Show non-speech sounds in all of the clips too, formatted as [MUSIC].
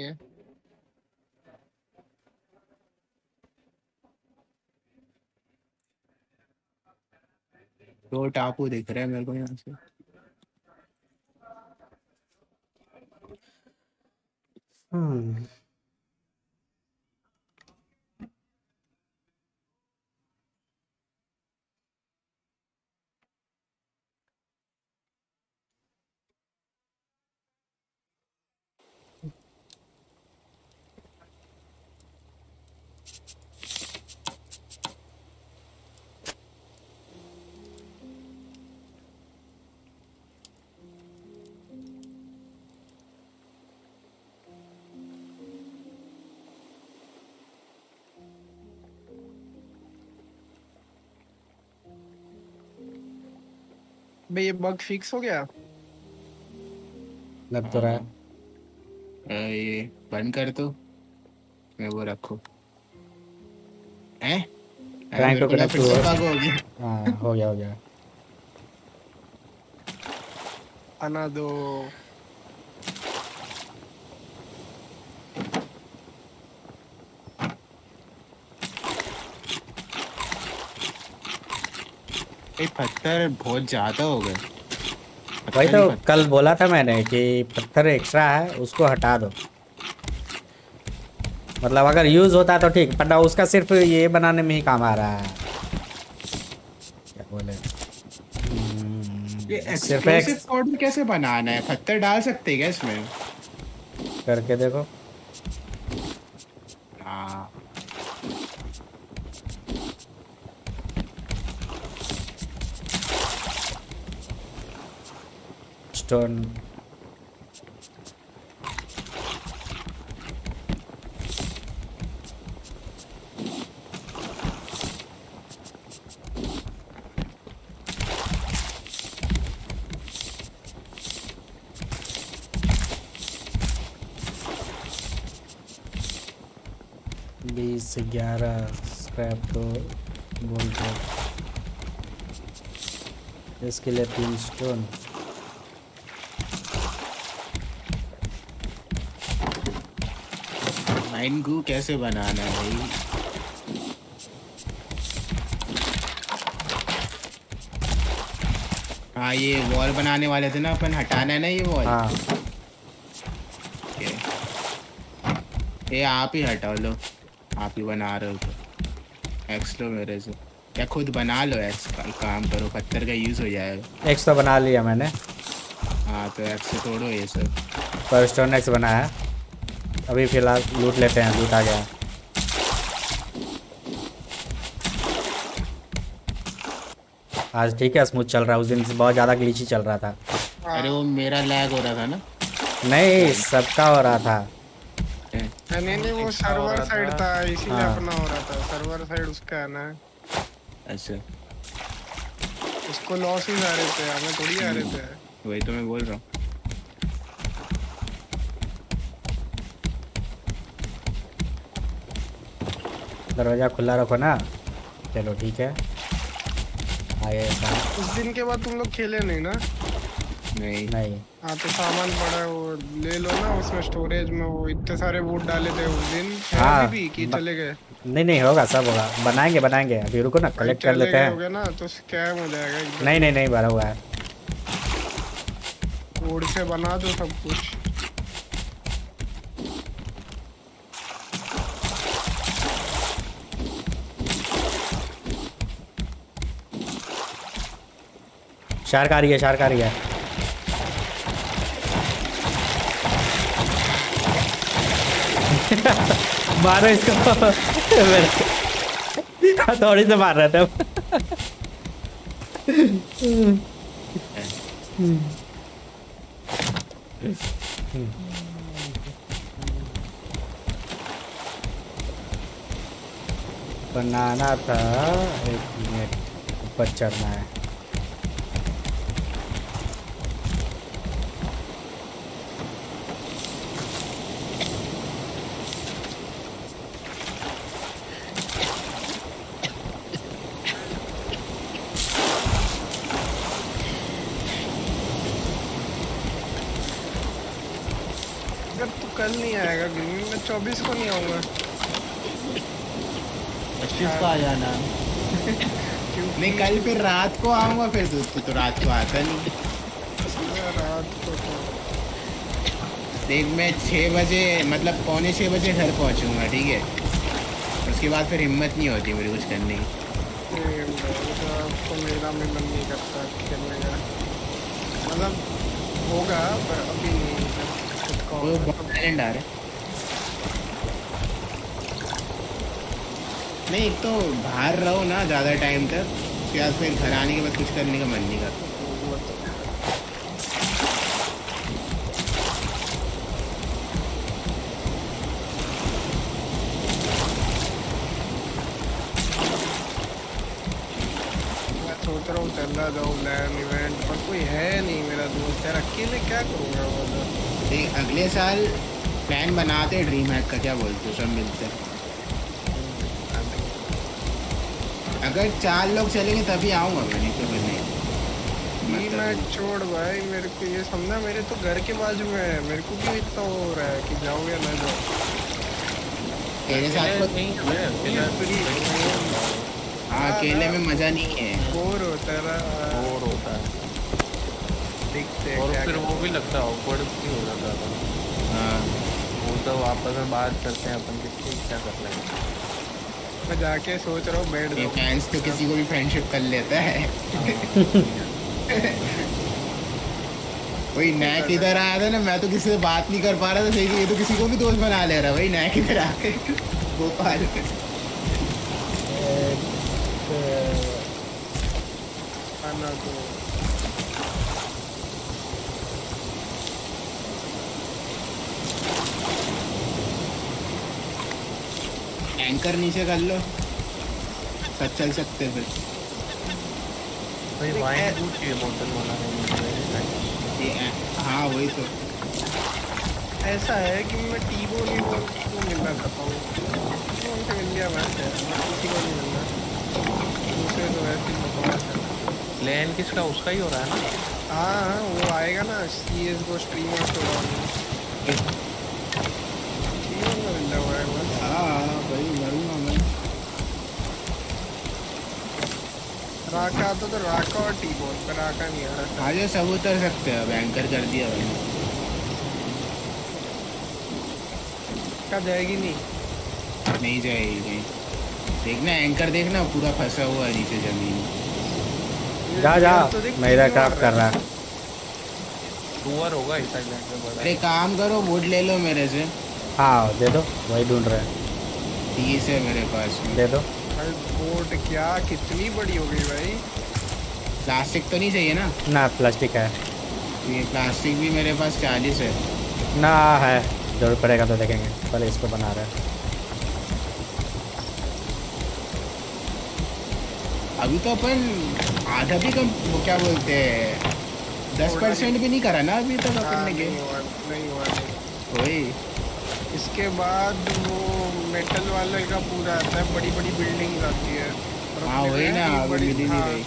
है दो टापू दिख रहे हैं मेरे को यहाँ से। हम्म। भाई ये बग फिक्स हो गया? लग तो रहा है। ये बंद कर दो। मैं वो रखो। हैं? रैंक to कनेक्ट bug हो गया। हाँ हो गया हो गया। आना दो। पत्थर बहुत ज़्यादा हो गए। वही तो कल बोला था मैंने कि पत्थर एक्स्ट्रा है उसको हटा दो। मतलब अगर यूज़ होता तो ठीक पर उसका सिर्फ़ ये बनाने में ही काम आ रहा है। क्या बोले? ये सिर्फ़ एक कैसे बनाना है? पत्थर डाल सकते हैं क्या इसमें? करके देखो। स्टोन बीस ग्यारह स्क्रैप तो बोल दो। इसके लिए तीन स्टोन माइन गू कैसे बनाना है भाई? हाँ ये वॉल बनाने वाले थे ना अपन हटाना है ना ये वॉल हाँ। ये ये आप ही हटाओ लो। आप ही बना रहे हो तो। एक्स लो मेरे से। या खुद बना लो एक्स का काम करो पत्थर का यूज़ हो जाएगा। एक्स तो बना लिया मैंने। हाँ तो एक्स से तोड़ो ये सब। पर स्टोन एक्स बनाया। अभी फ़िलहाल लूट लेते हैं लूट आ गया। आज ठीक है स्मूथ चल रहा है। उस दिन से बहुत ज़्यादा ग्लिची चल रहा था। अरे वो मेरा लैग हो रहा था ना? नहीं सबका हो रहा था। नहीं नहीं वो सर्वर साइड था। इसीलिए हाँ। अपना हो रहा था। सर्वर साइड उसका है ना। अच्छा। उसको लॉसेस आ रहे थे हमें थोड़ी आ रहे थे। वही तो मैं बोल रहा हूँ। दरवाज़ा खुला रखो ना। चलो ठीक है। आगे उस दिन के बाद तुम लोग खेले नहीं ना? नहीं। नहीं। हाँ तो सामान पड़ा है वो ले लो ना उसमें स्टोरेज में वो इतने सारे बूट डाले थे उस दिन। हाँ, भी कि चले गए? नहीं नहीं होगा सब होगा। बनाएँगे बनाएँगे। अभी रुको ना कलेक्ट कर लेते हैं। ना तो स्कैम हो जाएगा नहीं नहीं नहीं भरा हुआ है। से बना दो सब कुछ। शार्क आ रही है, शार्क आ रही है। [LAUGHS] मारो इसको। मेरे- हथौड़ी से मार रहे थे। बनाना था, एक मिनट ऊपर चढ़ना है। कल नहीं आएगा ग्रीन मैं चौबीस को नहीं आऊँगा। पच्चीस को आ जाना नहीं कल फिर रात को आऊँगा फिर तू तू तो रात को आता नहीं। रात को तो। देख मैं छः बजे मतलब पौने छः बजे घर पहुंचूँगा ठीक है? उसके बाद फिर हिम्मत नहीं होती मेरी कुछ करने की। मेरा तो भी मन नहीं करता खेलने का। मतलब होगा पर अभी नहीं वो। आइलैंड आ रहा है। नहीं एक तो बाहर रहो ना ज़्यादा टाइम तक बाद फिर घर आने के बाद कुछ करने का मन नहीं करता। तो सोच रहा हूँ चला जाऊँ लैन इवेंट पर कोई है नहीं मेरा दोस्त। यार अकेले क्या करूँगा? वो तो अगले साल प्लान बनाते हैं ड्रीम हैक का क्या बोलते हो सब मिलते हैं। अगर चार लोग चलेंगे तभी आऊँगा मैं नहीं तो फिर नहीं। ये मैं छोड़ भाई मेरे को ये समझा मेरे तो घर के बाजू में है मेरे को क्यों इतना हो रहा है कि जाओ या ना जाओ तेरे साथ तो नहीं है अकेला हाँ। अकेले में मज़ा नहीं है। बोर होता है बोर होता है हैं और क्या फिर। वो भी लगता है awkward भी हो जाता था हाँ। वो तो आपस में बात करते हैं अपन किसकी क्या कर लेंगे मैं जाके सोच रहा हूँ बैठ जाऊँ। फैंस तो किसी को भी फ्रेंडशिप कर लेता है। वही नैक इधर आया था ना मैं तो किसी से बात नहीं कर पा रहा था सही ये तो किसी को भी दोस्त बना ले रहा भाई नैक इधर आके भोपाल खाना तो एंकर नीचे कर लो। सब चल सकते फिर। भाई वाइन दूध बोतल हाँ वही तो। ऐसा है कि मैं टीबो नहीं बोल को मिलना चाहता हूँ। कौन से इंडिया में है मैं किसी को नहीं मिलना दूसरे तो वैसे ही बकवास किसका? उसका ही हो रहा है ना? हाँ हाँ, वो आएगा ना सी एस को स्ट्रीमर तो जीवन में मिला हुआ है बस हाँ भाई मरूँगा मैं राका आता तो राका और टी बोल पर राका नहीं आ रहा। आज सब उतर सकते हैं अब एंकर कर दिया भाई। का जाएगी नहीं। नहीं जाएगी कहीं देखना एंकर देखना पूरा फंसा हुआ है नीचे ज़मीन। जा जा तो मेरा क्राफ्ट कर रहा। है टूअर होगा इस आइलैंड में। बड़ा अरे काम करो वुड ले लो मेरे से। हाँ दे दो वही ढूंढ रहे हैं। तीस है मेरे पास दे दो। भाई बोट क्या? कितनी बड़ी हो गई भाई? प्लास्टिक तो नहीं चाहिए ना? ना प्लास्टिक है। ये प्लास्टिक भी मेरे पास चालीस है। ना है। ज़रूरत पड़ेगा तो देखेंगे। पहले इसको बना रहे अभी तो अपन आधा भी कम वो क्या बोलते हैं दस परसेंट भी नहीं करा ना अभी तक तो अपन ने नहीं गेम हुआ नहीं हुआ। वही। इसके बाद वो मेटल वाले का पूरा आता है बड़ी बड़ी बिल्डिंग आती है। हाँ वही ना अभी बड़ी- नहीं हाँ, रही।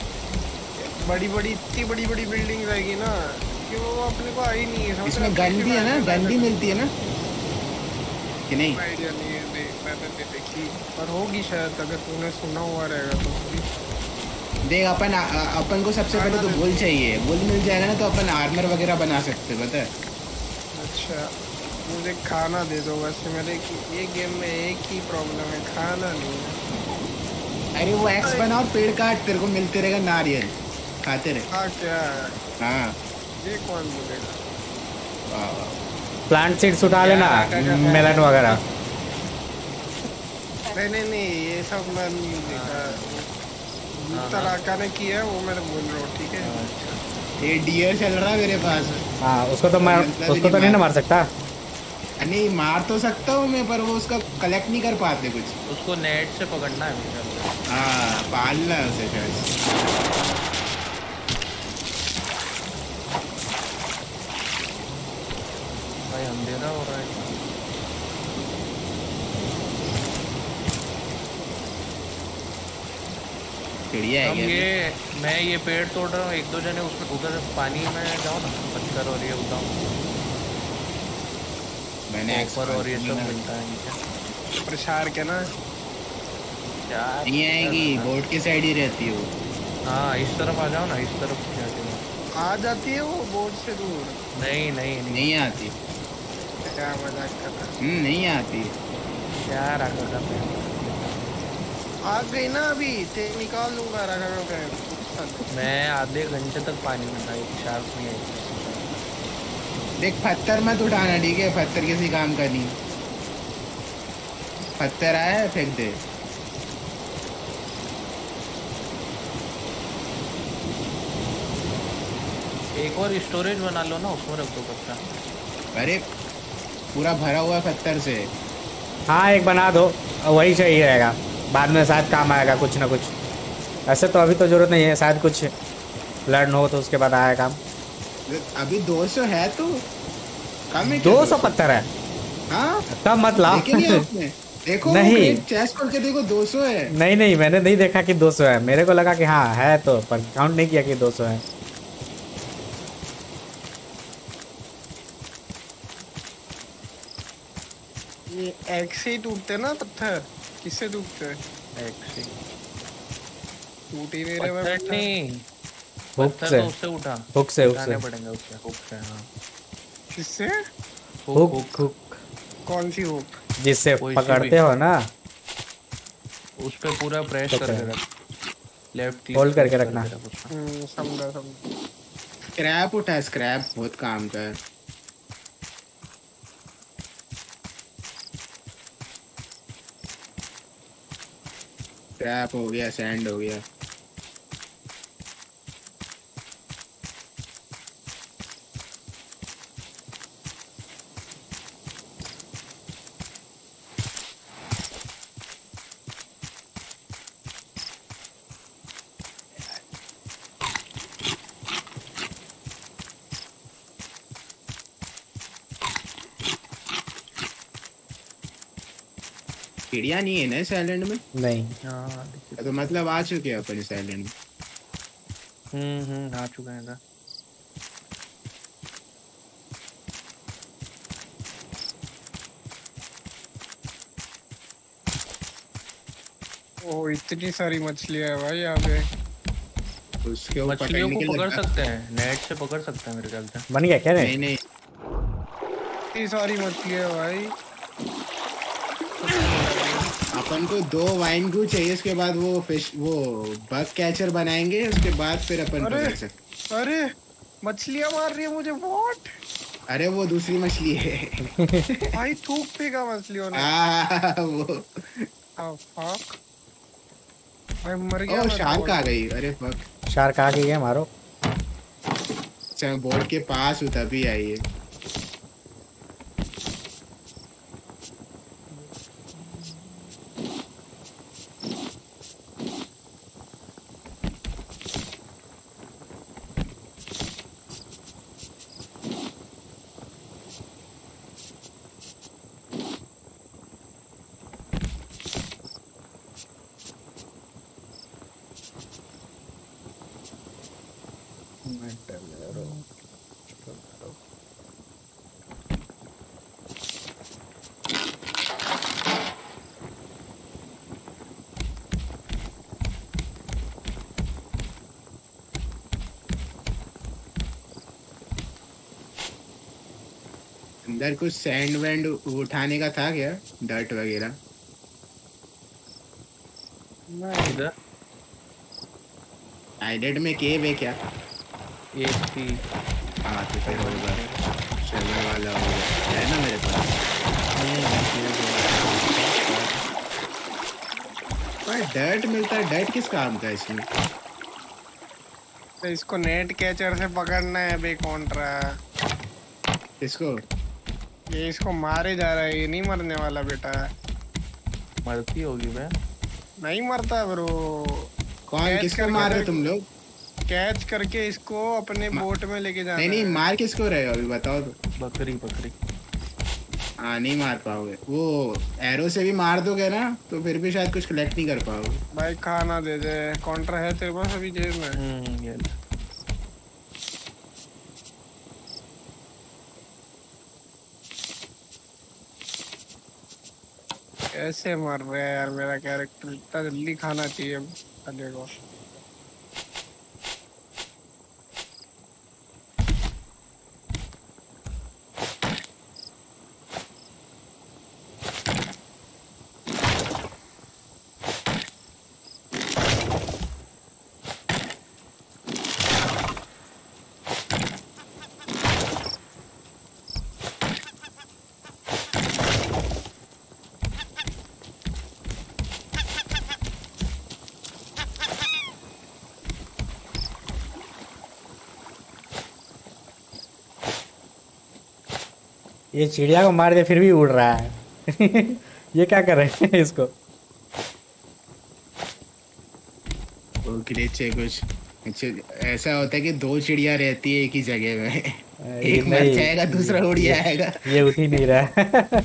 बड़ी बड़ी इतनी बड़ी बड़ी बिल्डिंग रहेगी ना कि वो अपने को आई नहीं है। इसमें गन भी है ना गन भी मिलती है ना? कि नहीं? आइडिया नहीं है देख मैंने नहीं देखी। पर होगी शायद अगर तूने सुना हुआ रहेगा तो देख अपन अपन को सबसे पहले तो बुल चाहिए। बुल मिल जाएगा ना तो अपन आर्मर वगैरह बना सकते हैं, पता है? अच्छा। मुझे खाना दे दो वैसे मेरे ये गेम में एक ही प्रॉब्लम है खाना नहीं है। अरे वो एक्स बना और पेड़ काट तेरे को मिलते रहेगा नारियल। खाते रहे। हाँ क्या है? हाँ। ये कौन बोलेगा? वाह, वाह। प्लांट सीड्स उठा लेना मेलन वगैरह। नहीं नहीं नहीं ये सब मैं नहीं देखा। तराका ने किया वो मैंने बोल रहा हूँ ठीक है? ये डियर चल रहा है मेरे पास। हाँ उसको तो मार उसको तो नहीं ना मार सकता? नहीं मार तो सकता हूँ मैं पर वो उसका कलेक्ट नहीं कर पाते कुछ। उसको नेट से पकड़ना है। हाँ पालना है उसे शायद। भाई अंधेरा हो रहा है। चिड़िया है ये मैं ये पेड़ तोड़ रहा हूँ एक दो जने उसमें उधर पानी में जाओ ना पत्थर और ये उठाओ मैंने कॉपर और ये सब मिलता है प्रसार के ना? क्या नहीं आएगी बोर्ड की साइड ही रहती है। वो हाँ इस तरफ़ आ जाओ ना इस तरफ़ जाके। आ जाती है वो बोर्ड से दूर? नहीं नहीं नहीं। नहीं आती। क्या मज़ाक कर रहा हम्म नहीं आती। क्या रखा था मैं है? आ गई ना अभी ते निकाल लूँगा रखा का मैं आधे घंटे तक पानी में था एक शार्क नहीं आई देख पत्थर मत उठाना ठीक है? पत्थर किसी काम का नहीं। पत्थर आया फेंक दे। एक और स्टोरेज बना लो ना उसमें रख दो पत्ता अरे पूरा भरा हुआ है पत्थर से। हाँ एक बना दो वही सही रहेगा। बाद में शायद काम आएगा कुछ ना कुछ। ऐसे तो अभी तो ज़रूरत नहीं है शायद कुछ लर्न हो तो उसके बाद आया काम। अभी 200 है तो कम है दो सौ पत्थर है। हाँ? तब मत लाओ। देखे नहीं। चेस्ट खोल के देखो 200 है। नहीं नहीं मैंने नहीं देखा कि 200 है। मेरे को लगा कि हाँ है तो पर काउंट नहीं किया कि 200 है। ये एक से ही टूटते ना पत्थर? किससे टूटते एक्सी टूट ही नहीं रहे पत्थर। नहीं। हुक से। तो उससे उठा। हुक से उठाने पड़ेंगे उससे हुक से हाँ। किससे? हुक हुक कौन सी हुक जिससे पकड़ते हो ना। उस पे पूरा प्रेस पकड़। करके रख। लेफ़्ट Hold करके रखना। हम्म, समझा समझा। स्क्रैप उठा स्क्रैप बहुत काम का है स्क्रैप हो गया सैंड हो गया। चिड़िया नहीं है ना इस आइलैंड में? नहीं। हाँ तो मतलब आ चुके हैं अपन इस आइलैंड में। हम्म हम्म आ चुका है ओ इतनी सारी मछलियाँ है भाई यहाँ पे। उसके ऊपर मछलियों को पकड़ सकते हैं? नेट से पकड़ सकते हैं मेरे ख्याल से। बन गया क्या नहीं नहीं नहीं। इतनी सारी मछलियाँ है भाई। अपन को दो वाइन गू चाहिए उसके बाद वो फ़िश वो बग कैचर बनाएँगे उसके बाद फिर अपन अरे। पकड़ सकते अरे मछलियाँ मार रही है मुझे वॉट अरे वो दूसरी मछली है। [LAUGHS] भाई थूक फेंका मछलियों ने। आ, वो। आ, fuck? भाई मर गया ओ शार्क। आ गई। अरे फक शार्क आ गई है मारो। अच्छा बोर्ड के पास हूँ तभी आई है अंदर कुछ सैंड वैंड उठाने का था क्या? डर्ट वगैरह। इधर। आइलैंड में केव है क्या? एक थी। हाँ तो फिर होगा। चलने वाला होगा। है ना मेरे पास? भाई डर्ट मिलता है। डर्ट किस काम का इसमें? तो इसको नेट कैचर से पकड़ना है बे कॉन्ट्रा इसको ये इसको मारे जा रहा है ये नहीं मरने वाला बेटा। मरती होगी मैं। नहीं मरता ब्रो। कौन? किसको मार रहे तुम लोग? कैच करके इसको अपने बोट में लेके जाना नहीं नहीं मार किसको रहे हो? अभी बताओ तो। बकरी बकरी। हाँ नहीं मार पाओगे। वो एरो से भी मार दोगे ना तो फिर भी शायद कुछ कलेक्ट नहीं कर पाओगे। भाई खाना दे दे। कॉन्ट्रा है तेरे पास अभी जेब में? कैसे मर रहे हैं यार मेरा कैरेक्टर इतना जल्दी खाना चाहिए। अंडे को ये चिड़िया को मार दे फिर भी उड़ रहा है। [LAUGHS] ये क्या कर रहे हैं इसको? नीचे कुछ। ऐसा होता है कि दो चिड़िया रहती है एक ही जगह में। एक मर जाएगा दूसरा उड़ जाएगा। ये उठ ही नहीं रहा [LAUGHS] है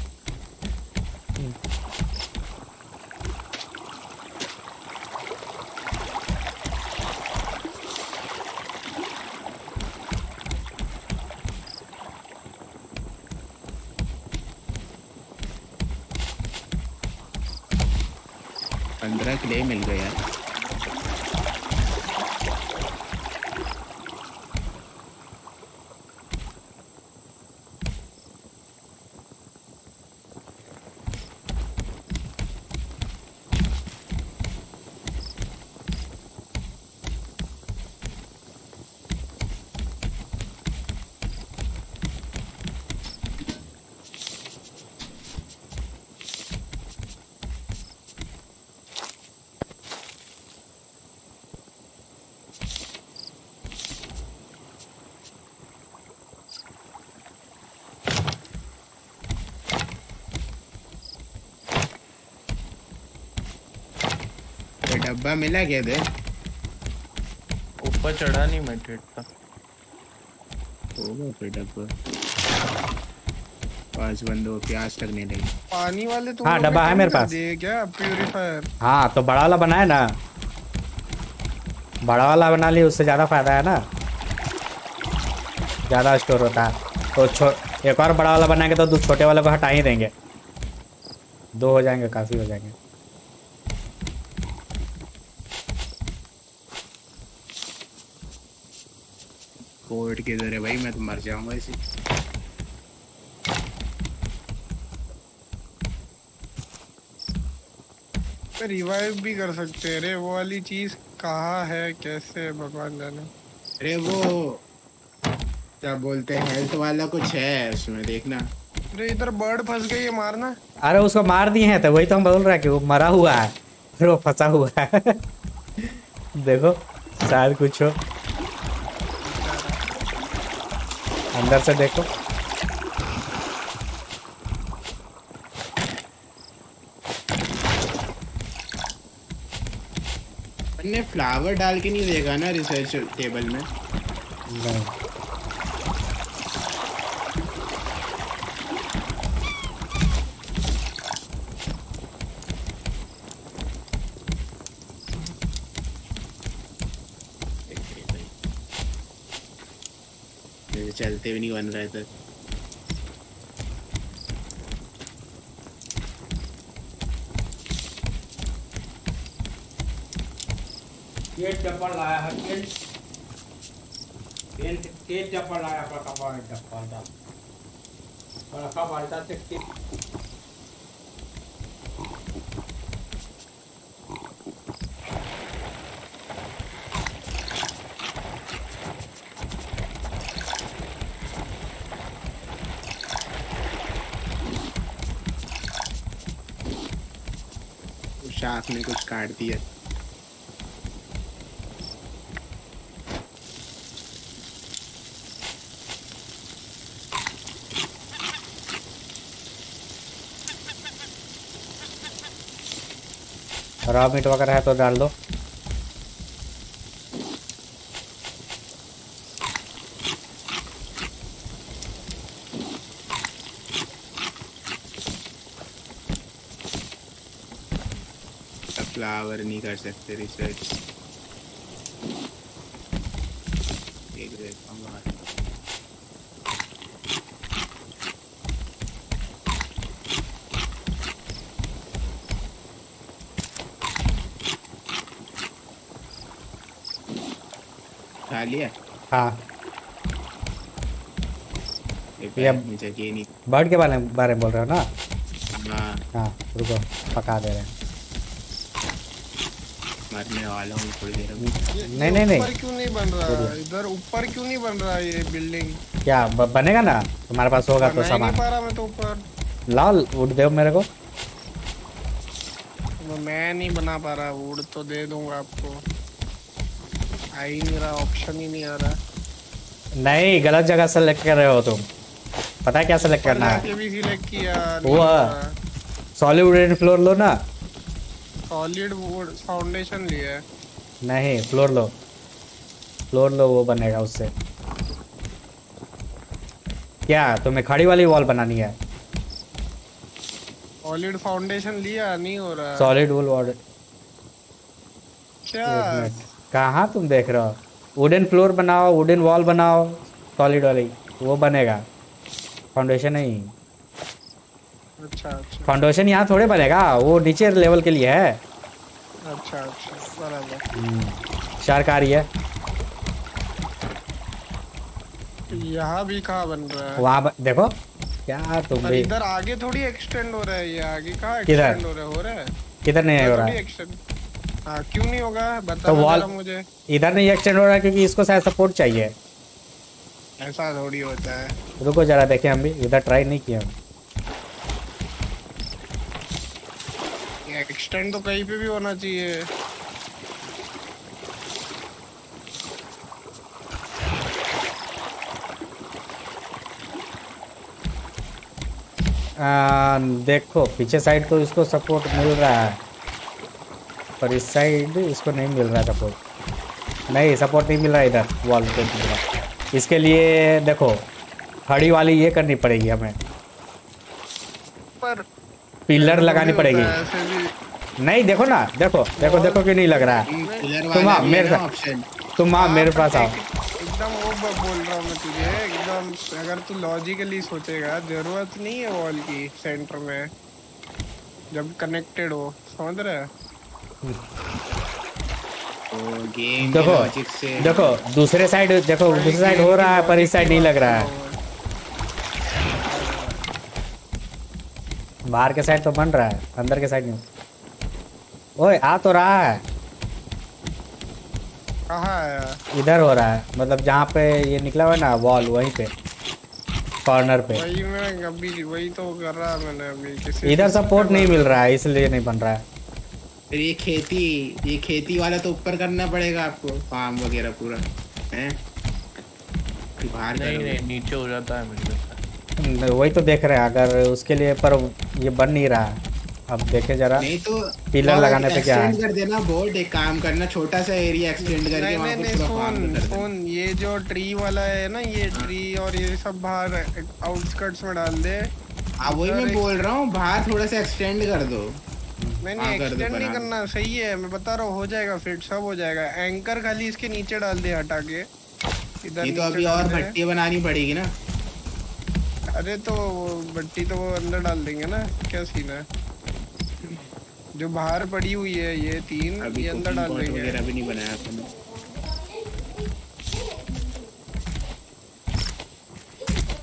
पंद्रह क्ले मिल गए यार डब्बा मिला क्या दे। ऊपर चढ़ा नहीं मैं ठेठ था होगा फिर डब्बा। पाँच बंदों को प्यास लगने लगी। पानी वाले तुम हाँ, डब्बा है मेरे पास। दिए क्या? प्यूरिफायर हाँ तो बड़ा वाला बनाए ना। बड़ा वाला बना लिए उससे ज़्यादा फ़ायदा है ना। ज़्यादा स्टोर होता है। तो छो एक और बड़ा वाला बनाएँगे तो दो छोटे वाले को हटा ही देंगे। दो हो जाएँगे काफ़ी हो जाएँगे। कोर्ट के इधर है भाई? मैं तो मर जाऊँगा इसी। रिवाइव भी कर सकते हैं रे वो वाली चीज़ कहाँ है कैसे भगवान जाने। अरे वो क्या बोलते हैं हेल्थ वाला कुछ है उसमें देखना। अरे इधर बर्ड फंस गई है मारना। अरे उसको मार दिए हैं तो वही तो हम बोल रहे हैं कि वो मरा हुआ है। फिर [LAUGHS] वो फंसा हुआ है। [LAUGHS] देखो शायद कुछ हो। अंदर से देखो। फ्लावर डाल के नहीं देगा ना रिसर्च टेबल में? नहीं। जैसे भी नहीं बन रहे थे। ये चप्पल लाया है पेन पेन के चप्पल लाया पर कपड़ा चप्पल था पर कपड़ा दा ते उस शाख ने कुछ काट दिया। रॉ मीट वगैरह है तो डाल दो। टावर नहीं कर सकते रिसर्च लिया हाँ? ये बर्ड के बारे में बारे में बोल रहे हो ना? हाँ। हाँ रुको पका दे रहे हैं। मरने वाला हूँ थोड़ी देर में नहीं, नहीं, नहीं। ऊपर क्यों नहीं बन रहा? इधर ऊपर क्यों नहीं बन रहा ये बिल्डिंग क्या बनेगा ना? तुम्हारे पास होगा तो सामान। नहीं पा रहा मैं तो ऊपर। लाओ वुड दो मेरे को। मैं नहीं बना पा रहा वुड तो दे दूँगा आपको। आ ही नहीं रहा ऑप्शन ही नहीं आ रहा। नहीं गलत जगह सेलेक्ट कर रहे हो तुम। पता है क्या सेलेक्ट करना है? वो सॉलिड फ्लोर लो ना। सॉलिड वुड फाउंडेशन लिया है। नहीं फ्लोर लो। फ्लोर लो वो बनेगा उससे। क्या तुम्हें खड़ी वाली वॉल बनानी है? सॉलिड फाउंडेशन लिया नहीं हो रहा। सॉलिड वुड वॉल क्या? कहाँ तुम देख रहे हो? वुडन फ्लोर बनाओ वुडन वॉल बनाओ सॉलिड वाली। वो बनेगा। फाउंडेशन नहीं। अच्छा अच्छा। फाउंडेशन यहाँ थोड़े बनेगा वो नीचे लेवल के लिए है। अच्छा अच्छा शार्क आ रही है। यहाँ भी कहाँ बन रहा है? वहाँ देखो क्या तुम भी इधर आगे थोड़ी एक्सटेंड हो रहा है ये आगे कहाँ किधर? एक्सटेंड हो रहा है? हो रहा है? किधर नहीं हो रहा है? एक्सटेंड हाँ क्यों नहीं होगा? बता तो जरा मुझे। इधर नहीं एक्सटेंड हो रहा है क्योंकि इसको शायद सपोर्ट चाहिए। ऐसा थोड़ी होता है। रुको जरा देखें हम भी इधर ट्राई नहीं किया। हम एक्सटेंड तो कहीं पे भी होना चाहिए। आ, देखो पीछे साइड तो इसको सपोर्ट मिल रहा है पर इस साइड इसको नहीं मिल रहा सपोर्ट नहीं सपोर्ट नहीं मिल रहा इधर वॉल पे मिल रहा। इसके लिए देखो खड़ी वाली ये करनी पड़ेगी हमें। पर पिलर लगानी पड़ेगी। नहीं देखो ना देखो देखो देखो क्यों नहीं लग रहा है। तुम भी मेरे साथ। तुम वहाँ मेरे पास आओ। एकदम वो बोल रहा हूँ मैं तुझे एकदम अगर तू लॉजिकली सोचेगा ज़रूरत नहीं है वॉल की सेंटर में जब कनेक्टेड हो समझ रहा है? तो गेम देखो देखो दूसरे साइड देखो दूसरे साइड हो रहा है पर इस साइड नहीं लग रहा है। बाहर के साइड तो बन रहा है अंदर के साइड नहीं। ओए आ तो रहा है। कहाँ है? इधर हो रहा है मतलब जहाँ पे ये निकला हुआ है ना वॉल वहीं पे कॉर्नर पे। वही मैं अभी वही तो कर रहा मैंने अभी किसी इधर सपोर्ट नहीं मिल रहा है इसलिए नहीं बन रहा है। फिर ये खेती ये खेती वाला तो ऊपर करना पड़ेगा आपको फार्म वगैरह पूरा हैं? बाहर नहीं नहीं नीचे हो जाता है मेरे वही तो देख रहे हैं अगर उसके लिए पर ये बन नहीं रहा। अब देखे जरा नहीं तो पिलर लगाने पे क्या है? कर देना बोर्ड एक काम करना छोटा सा एरिया एक्सटेंड करके वहाँ पे पूरा फार्म सुन कर देना। सुन ये जो ट्री वाला है ना ये ट्री और ये सब बाहर आउटस्कर्ट्स में डाल दे। हाँ वही मैं बोल रहा हूँ बाहर थोड़ा सा एक्सटेंड कर दो। हाँ, नहीं एक्सटेंड नहीं करना सही है मैं बता रहा हूँ हो जाएगा फिट सब हो जाएगा। एंकर खाली इसके नीचे डाल दे हटा के। इधर ये तो अभी और। भट्टी बनानी पड़ेगी ना। अरे तो बट्टी तो वो अंदर डाल देंगे ना क्या सीन है? जो बाहर पड़ी हुई है ये तीन अभी ये अंदर डाल देंगे। वगैरह भी नहीं बनाया अपन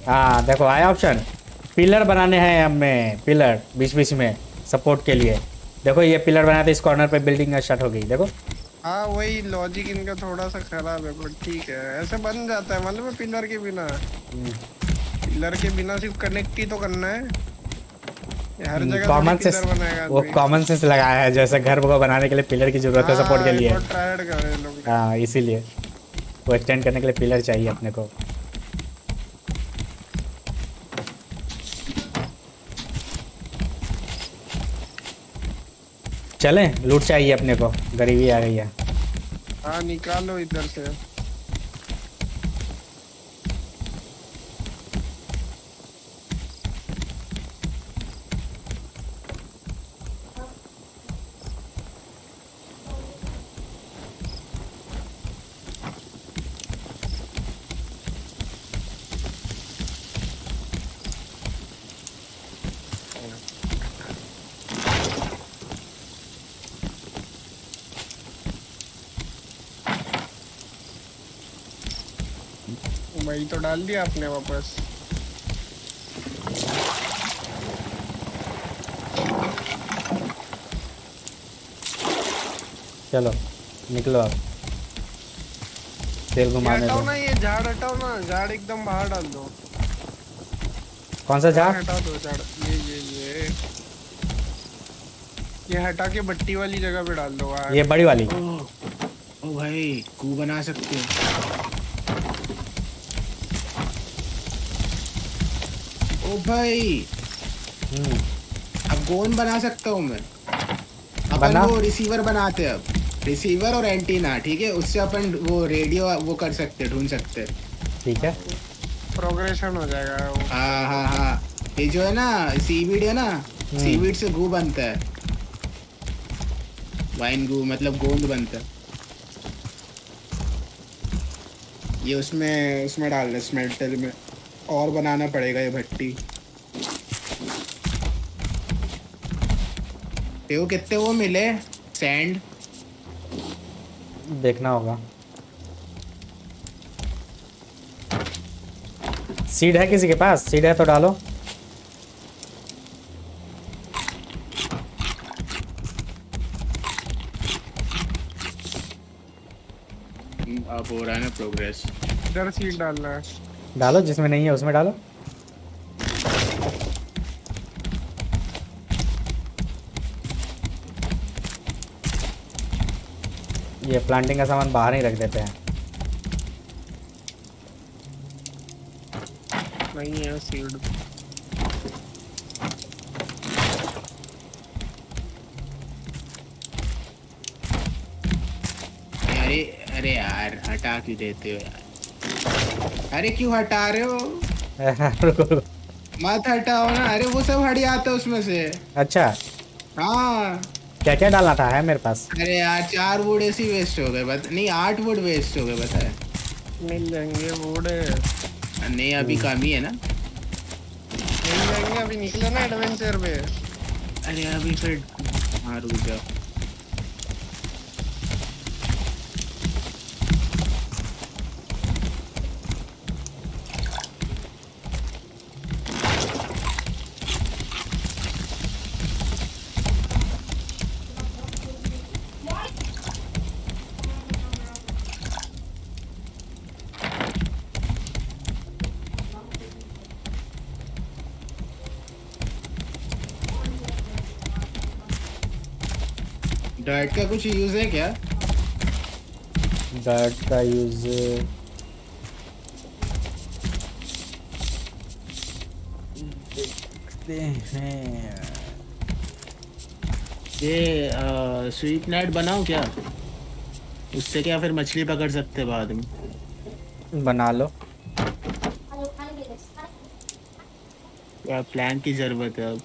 हाँ देखो आया ऑप्शन पिलर बनाने हैं हमें पिलर बीच बीच में सपोर्ट के लिए। देखो ये पिलर बनाते इस कॉर्नर पे बिल्डिंग स्टार्ट हो गई देखो। हाँ वही लॉजिक इनका थोड़ा सा खराब है बट ठीक है। ऐसे बन जाता है मतलब पिलर के बिना। पिलर के बिना सिर्फ़ कनेक्ट ही तो करना है। हर जगह कॉमन सेंस वो कॉमन सेंस लगाया है जैसे घर को बनाने के लिए पिलर की ज़रूरत है सपोर्ट के हाँ, लिए। हैं हाँ इसीलिए। वो एक्सटेंड करने के लिए पिलर चाहिए अपने को। चलें लूट चाहिए अपने को। गरीबी आ गई है। हाँ निकालो इधर से। तो डाल दिया आपने वापस। चलो निकलो अब तेल घुमाने दो। ना ये झाड़ हटाओ ना झाड़ एकदम बाहर डाल दो। कौन सा झाड़ हटा दो झाड़। ये ये ये। ये हटा के बट्टी वाली जगह पे डाल दो ये बड़ी वाली। ओ ओ भाई कू बना सकते हो। ओ भाई। हम्म। अब गोंद बना सकता हूँ मैं। अपन बना। वो रिसीवर बनाते अब। रिसीवर और एंटीना ठीक है? उससे अपन वो रेडियो वो कर सकते ढूंढ सकते। ठीक है। प्रोग्रेशन हो जाएगा वो। हाँ हाँ हाँ। ये जो है ना सीवीड है ना सीवीड से गू बनता है। वाइन गू मतलब गोंद बनता है। ये उसमें उसमें डाल दे स्मेल्टर में। और बनाना पड़ेगा ये भट्टी। देखो कितने वो मिले सैंड देखना होगा। सीड है किसी के पास? सीड है तो डालो। अब हो रहा है ना प्रोग्रेस इधर सीट डालना है। डालो, जिसमें नहीं है उसमें डालो। ये प्लांटिंग का सामान बाहर ही रख देते हैं। नहीं है सीड अरे अरे यार, हटा क्यों देते हो यार? अरे क्यों हटा रहे हो। [LAUGHS] मत हटाओ ना। अरे वो सब हट जाता है उसमें से। अच्छा। हाँ। क्या क्या डालना था है मेरे पास? अरे यार चार वुड ऐसे वेस्ट हो गए। बता नहीं आठ वुड वेस्ट हो गए बता मिल जाएँगे वुड नहीं अभी कम ही है ना। मिल जाएँगे अभी निकले ना एडवेंचर पे। अरे अभी फिर हाँ रुक जाओ। डर्ट का कुछ यूज़ है क्या? डर्ट का यूज़ देखते हैं। ये स्वीट नेट बनाओ क्या? उससे क्या फिर मछली पकड़ सकते बाद में? बना लो। क्या प्लान की ज़रूरत है अब।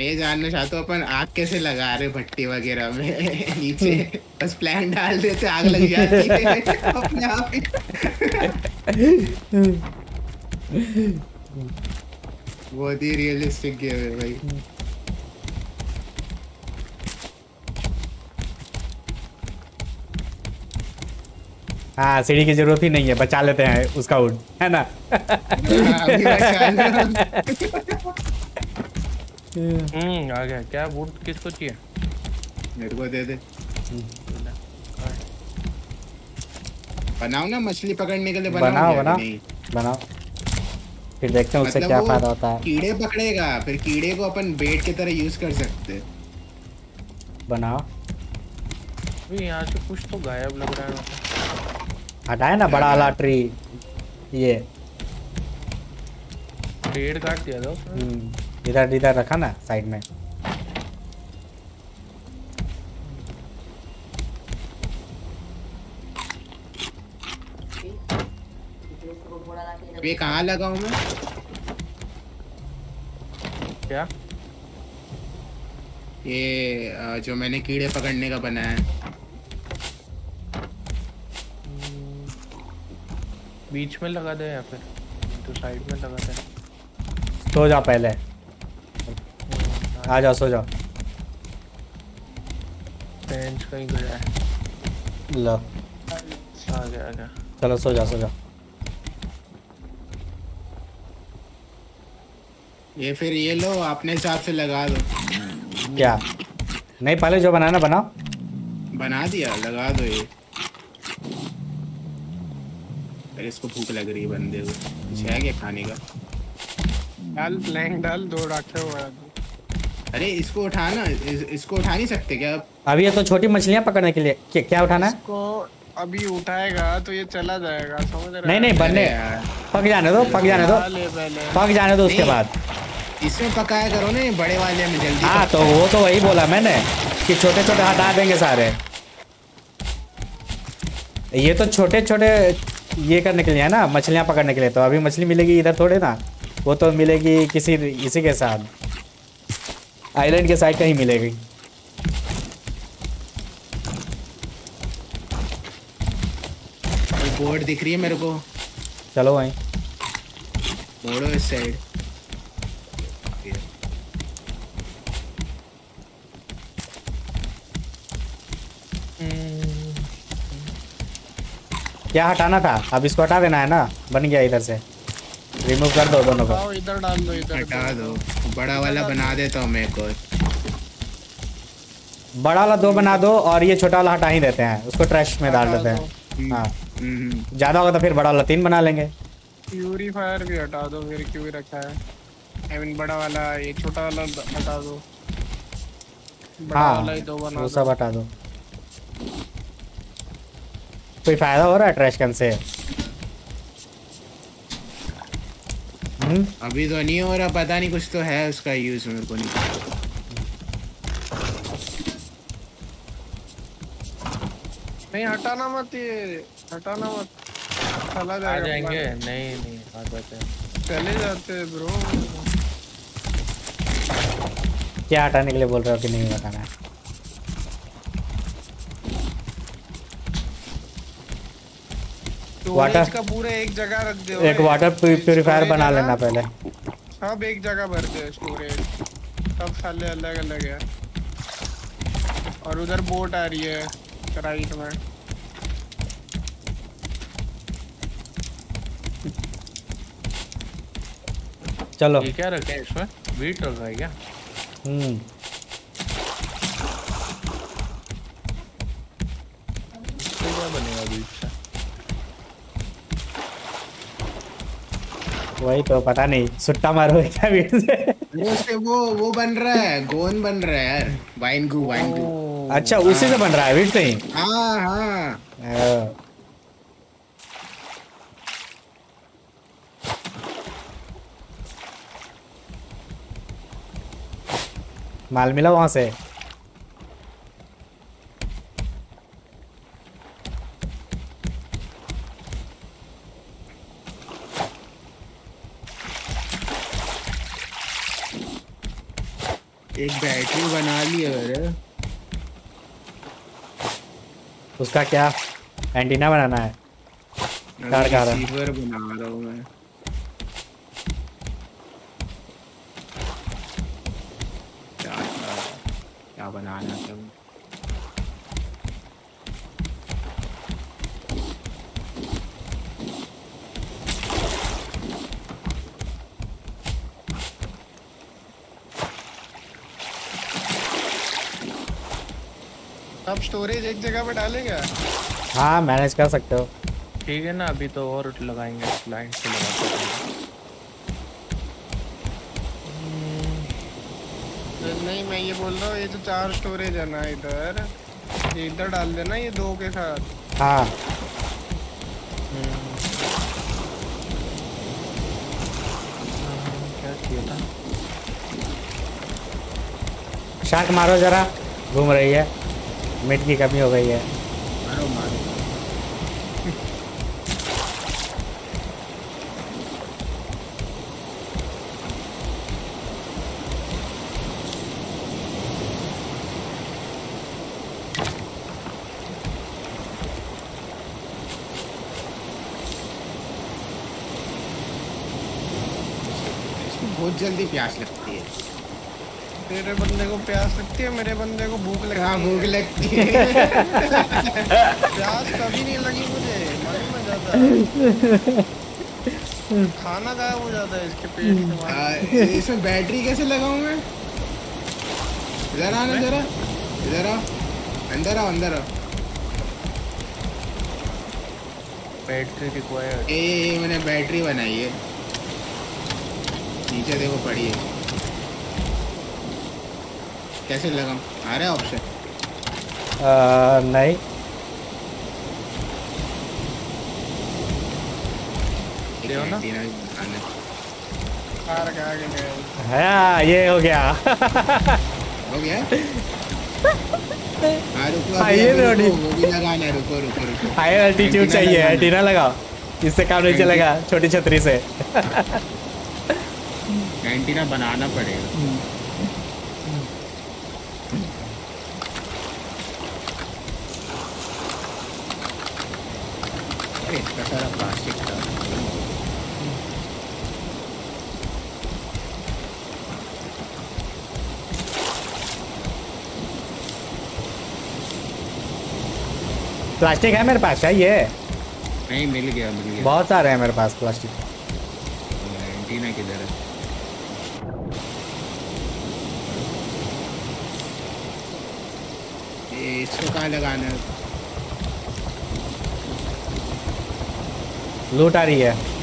ये जानना चाहता हूँ अपन आग कैसे लगा रहे भट्टी वगैरह में? [LAUGHS] नीचे बस प्लान डाल देते आग लग जाती है। [LAUGHS] अपने आप बहुत ही रियलिस्टिक गेम है भाई। हाँ सीढ़ी की ज़रूरत ही नहीं है बचा लेते हैं उसका वुड है ना? [LAUGHS] लो। हम्म आ गया। क्या वुड किसको चाहिए? मेरे को दे दे। बनाओ ना मछली पकड़ने के लिए बनाओ। बनाओ बनाओ। नहीं? बनाओ। फिर देखते हैं उससे मतलब क्या फ़ायदा होता है। कीड़े पकड़ेगा फिर कीड़े को अपन बेट की तरह यूज़ कर सकते बनाओ। अभी यहाँ से कुछ तो गायब लग रहा है। हटाए ना बड़ा वाला ट्री ये। पेड़ काट दिया था हम्म, इधर इधर रखा ना साइड में। अब ये कहाँ लगाऊँ मैं? क्या? ये जो मैंने कीड़े पकड़ने का बनाया है। बीच में लगा दे या फिर तो साइड में लगा दे। सो जा पहले। आ जाओ सो जाओ। बेंच कहीं गया है। लो। आ गया आ गया। चलो सो जाओ सो जाओ। ये फिर ये लो अपने हिसाब से लगा दो। क्या? नहीं पहले जो बनाना बनाओ। बना दिया लगा दो ये। अरे इसको भूख लग रही है बंदे को। कुछ है क्या खाने का? डाल प्लैंक डाल दो रखे हुए हैं अरे इसको उठाना इस, इसको उठा नहीं सकते क्या आप? अभी ये तो छोटी मछलियाँ पकड़ने के लिए। क्या, क्या उठाना है? इसको अभी उठाएगा तो ये चला जाएगा समझ रहे नहीं नहीं बनने। पक जाने दो पक जाने दो। पक जाने दो उसके बाद। इसमें पकाया करो ना बड़े वाले में जल्दी हाँ तो वो तो वही बोला मैंने कि छोटे छोटे हटा देंगे सारे। ये तो छोटे छोटे ये करने के लिए है ना मछलियाँ पकड़ने के लिए। तो अभी मछली मिलेगी इधर थोड़े ना वो तो मिलेगी किसी इसी के साथ। आइलैंड के साइड कहीं मिलेगी। बोर्ड दिख रही है मेरे को। चलो वहीं। मोड़ो इस साइड। क्या हटाना था? अब इसको हटा देना है ना? बन गया इधर से। रिमूव कर दो दोनों को। इधर डाल दो इधर हटा दो। बड़ा वाला बना देता हूँ मैं एक और बड़ा वाला दो बना दो और ये छोटा वाला हटा ही देते हैं। उसको ट्रैश में डाल देते हैं। हाँ। हम्म, ज़्यादा होगा तो फिर बड़ा वाला तीन बना लेंगे। प्यूरीफायर भी हटा दो फिर क्यों ही रखा है। आई मीन बड़ा वाला ये छोटा वाला हटा दो। बड़ा हाँ वाला ही दो बना वो दो। सब हटा दो। कोई फ़ायदा हो रहा है ट्रैश कैन से? हम्म अभी तो नहीं हो रहा पता नहीं कुछ तो है उसका यूज़ मेरे को नहीं। पता। नहीं हटाना मत ये हटाना मत। चला आ जाएँगे? नहीं नहीं आ जाते हैं। चले जाते ब्रो क्या हटाने के लिए बोल रहे हो कि नहीं हटाना है? Water- का पूरा एक जगह रख दो एक वाटर प्योरीफायर बना लेना पहले। सब एक जगह भर दे स्टोरेज सब साले अलग अलग है। और उधर बोट आ रही है राइट में। चलो। ये क्या रखा है इसमें? वीट रखा है क्या? हम्म इससे क्या बनेगा वीट से वही तो पता नहीं सुट्टा मारो क्या वीडियो से उससे वो वो बन रहा है गोन बन रहा है यार वाइन वाइन अच्छा उसी से बन रहा है वीट से ही हाँ। हाँ। माल मिला वहाँ से? एक बैटरी बना ली अगर उसका क्या एंटीना बनाना है? कार का। रिसीवर बना रहा हूँ मैं। क्या क्या बनाना है तुम सब स्टोरेज एक जगह पे डालेगा। हाँ मैनेज कर सकते हो। ठीक है ना अभी तो और लगाएँगे लाइन से लगाते हैं। तो नहीं मैं ये बोल रहा हूँ ये जो चार स्टोरेज है ना इधर। इधर डाल देना ये दो के साथ। हाँ। क्या किया था? शार्क मारो जरा घूम रही है। मिट की कमी हो गई है। बहुत जल्दी प्यास लगती है तेरे बंदे को प्यास लगती है मेरे बंदे को भूख लगती हाँ है। भूख लगती है। प्यास कभी नहीं लगी मुझे है जाता खाना गायब हो जाता है इसके पेट से आ, इसमें बैटरी कैसे लगाऊँ मैं? इधर आना जरा इधर आओ अंदर आओ अंदर आओ। बैटरी रिक्वायर्ड ए मैंने बैटरी बनाई है। नीचे देखो पड़ी है। कैसे लगाऊँ आ रहा है ऑप्शन नहीं। हाँ ये हो गया। हो गया? [LAUGHS] हायर एल्टीट्यूड चाहिए। एंटीना लगाओ। इससे काम नहीं चलेगा छोटी छतरी से। एंटीना बनाना पड़ेगा [LAUGHS] अरे इतना सारा प्लास्टिक था प्लास्टिक है मेरे पास चाहिए नहीं मिल गया मिल गया। बहुत सारे हैं मेरे पास प्लास्टिक। एंटीना किधर है? इसको कहाँ लगाना है? लूट आ रही है।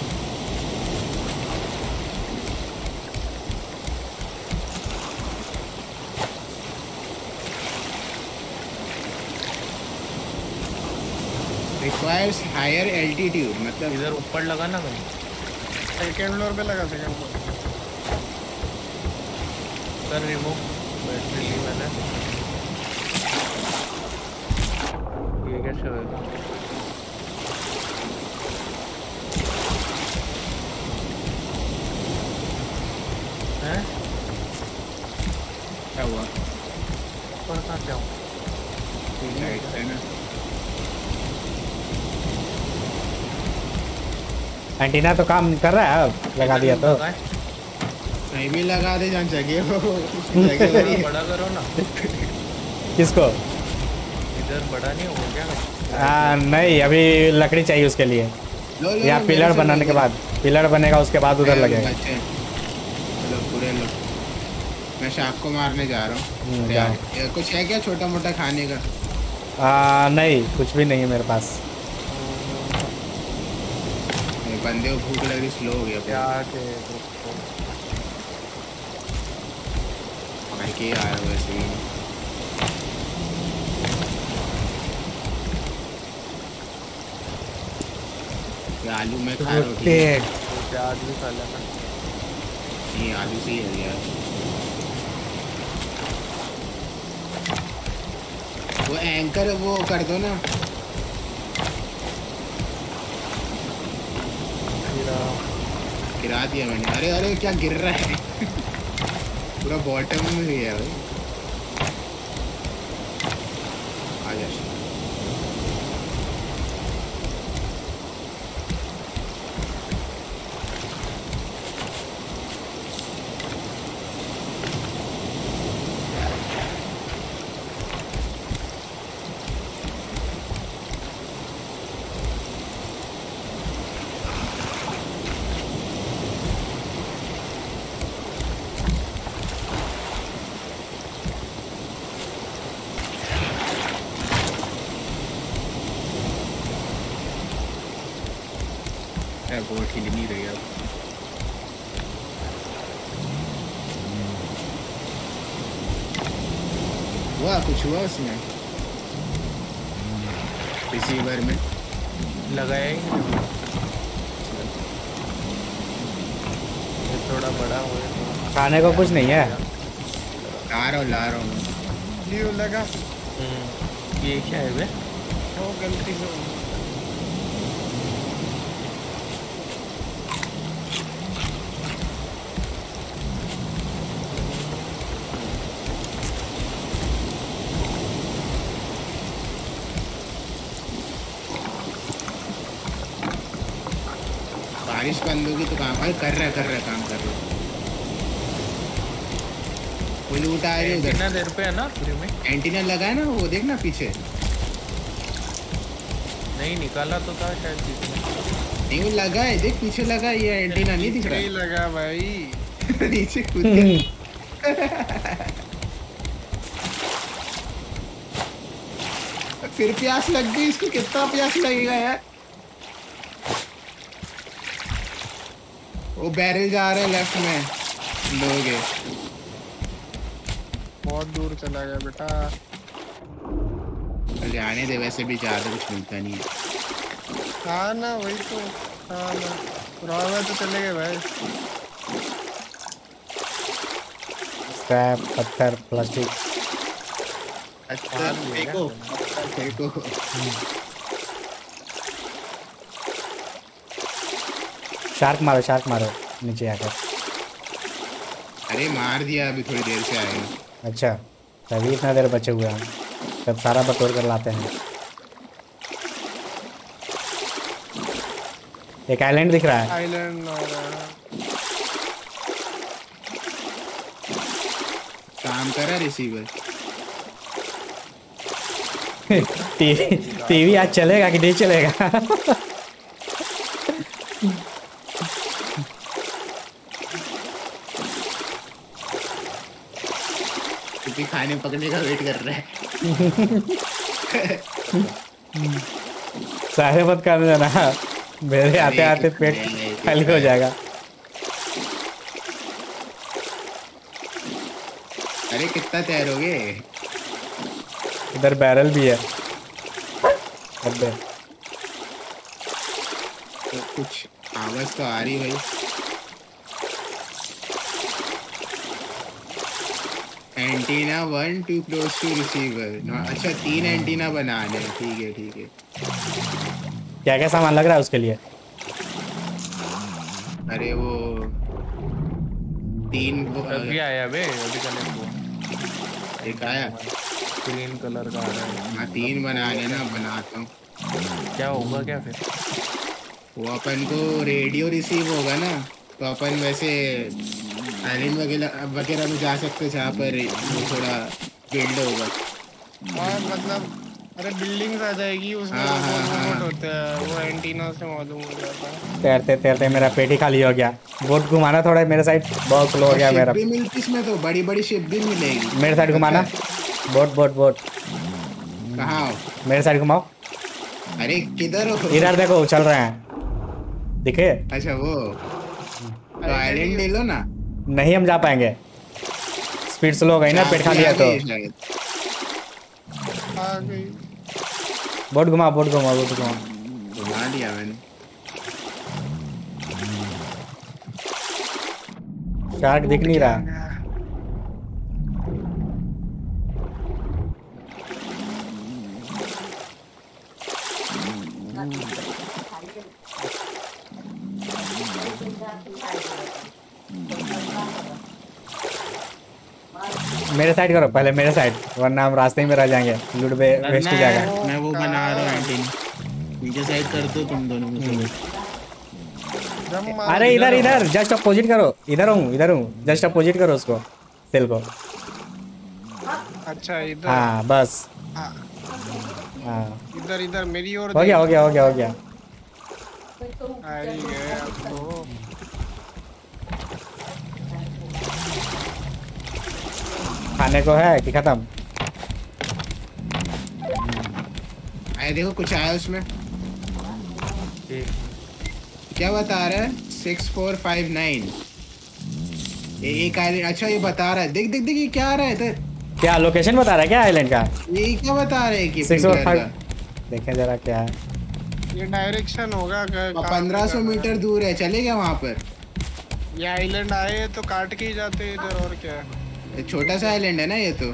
रिक्वायर्स हायर एल्टीट्यूड मतलब इधर ऊपर लगा ना कहीं। सेकेंड फ्लोर पे लगा सेकेंड फ्लोर कर रिमूव बैटरी ली मैंने। ये कैसे होगा हैं क्या हुआ ऊपर कहाँ जाऊँ साइड से ना एंटीना तो काम कर रहा है अब लगा दिया तो? कहीं भी लगा दे भरी है। बड़ा करो ना। किसको? इधर बड़ा नहीं हो गया। आ, नहीं अभी लकड़ी चाहिए उसके लिए। या पिलर बनाने के बाद। पिलर बनेगा उसके बाद उधर लगेगा। चलो पूरे लो। मैं शार्क को मारने जा रहा हूँ। हम्म, कुछ है क्या छोटा मोटा खाने का? आ, नहीं कुछ भी नहीं है मेरे पास ये बंदे को भूख लग रही स्लो हो गया क्या के भाई के आ रहा वैसे ही आलू में खा तो प्याज भी खा लेना नहीं आलू से ही है यार। वो एंकर वो कर दो ना जीरा गिरा दिया मैंने। अरे अरे, क्या गिर रहा है? [LAUGHS] पूरा बॉटम में ही है भाई आ जा है बोट हिल नहीं रही अब हुआ कुछ हुआ उसमें रिसीवर में लगाया ही नहीं ये थोड़ा बड़ा हो गया खाने को कुछ नहीं है। ला रहा हूँ ला रहा हूँ लगा ये क्या है बे वो गलती से हो गया। बारिश बंद होगी तो काम कर रहा है कर रहा है काम कर रहा है। लूट आ रही है उधर। कितना देर पे है ना फ्री में? एंटीना लगा है ना वो देखना पीछे। नहीं निकाला तो था शायद नहीं वो लगा है देख पीछे लगा ये एंटीना नहीं दिख रहा। नहीं लगा भाई। [LAUGHS] नीचे कूद के फिर प्यास लग गई इसको कितना प्यास लगेगा यार। वो बैरल जा रहे हैं लेफ़्ट में लोग। बहुत दूर चला गया बेटा। अरे आने दे वैसे भी ज़्यादा कुछ मिलता नहीं है। हाँ ना वही तो। हाँ ना। रॉय में तो चले गए भाई। स्क्रैप पत्थर प्लास्टिक। अच्छा फेंको फेंको शार्क मारो शार्क मारो नीचे आकर। अरे मार दिया अभी थोड़ी देर से आए। हैं। अच्छा तभी इतना देर बचे हुए हैं। हम तब सारा बटोर कर लाते हैं। एक आइलैंड दिख रहा है। आइलैंड। काम करा रिसीवर टीवी टीवी आज चलेगा कि नहीं चलेगा? [LAUGHS] खाने पकने का वेट कर रहा है। सारे मत कर देना मेरे आते आते पेट खाली हो जाएगा। अरे कितना तैरोगे इधर बैरल भी है। अबे तो कुछ आवाज़ तो आ रही भाई। Antenna one two close to receiver. अच्छा तीन एंटीना बनाने हैं। ठीक है ठीक है। क्या क्या सामान लग रहा है उसके लिए? अरे वो तीन वो अभी आया बे अभी कनेक्ट हुआ। एक आया? ग्रीन कलर का आ रहा है। हाँ तीन बना लेना बनाता हूँ। क्या होगा क्या फिर? वो अपन को रेडियो रिसीव होगा ना तो अपन वैसे आइलैंड वगैरह वगैरह में जा सकते हैं जहाँ पर थोड़ा बिल्ड होगा और मतलब अरे बिल्डिंग्स आ जाएगी उसमें हाँ, हाँ, हाँ। होते हैं। वो एंटीना से मालूम हो जाता है। तैरते तैरते मेरा पेट ही खाली हो गया। बोट घुमाना थोड़ा मेरे साइड बहुत स्लो हो गया मेरा। भी मिलती इसमें तो बड़ी बड़ी शिप भी मिलेगी। मेरे साइड घुमाना। बोट बोट बोट कहाँ मेरे साइड घुमाओ। अरे किधर हो इधर देखो उछल रहे हैं। दिखे? अच्छा वो। तो आइलैंड ले लो ना। नहीं हम जा पाएँगे। स्पीड स्लो हो गई ना पेट खा लिया तो। बोट घुमा बोट घुमा बोट घुमा। दिया मैंने। शार्क दिख नहीं रहा। मेरे साइड करो पहले मेरे साइड वरना हम रास्ते में रह जाएँगे। लूट बे वेस्ट हो जाएगा। मैं वो बना रहा हूँ एंटीना नीचे साइड कर दो तुम दोनों में से अरे इधर इधर जस्ट अपोजिट करो। इधर हूँ इधर हूँ जस्ट अपोजिट करो उसको सेल को। अच्छा इधर। हाँ बस। हाँ, हाँ। इधर इधर मेरी ओर हो गया हो गया हो गया हो गया आ ही गए अब तो खाने को है कि खत्म? आए देखो कुछ आया उसमें। क्या बता रहा है? सिक्स फोर फाइव नाइन एक आइलैंड अच्छा ये बता रहा है। देख देख देख ये क्या आ रहा है? इधर क्या लोकेशन बता रहा है क्या आइलैंड का? ये क्या बता रहा है कि सिक्स और फाइव देखें जरा क्या है। ये डायरेक्शन होगा पंद्रह सौ मीटर दूर है चलेगा वहाँ पर? ये आइलैंड आए तो काट के ही जाते इधर और क्या है। छोटा सा आइलैंड है ना ये तो।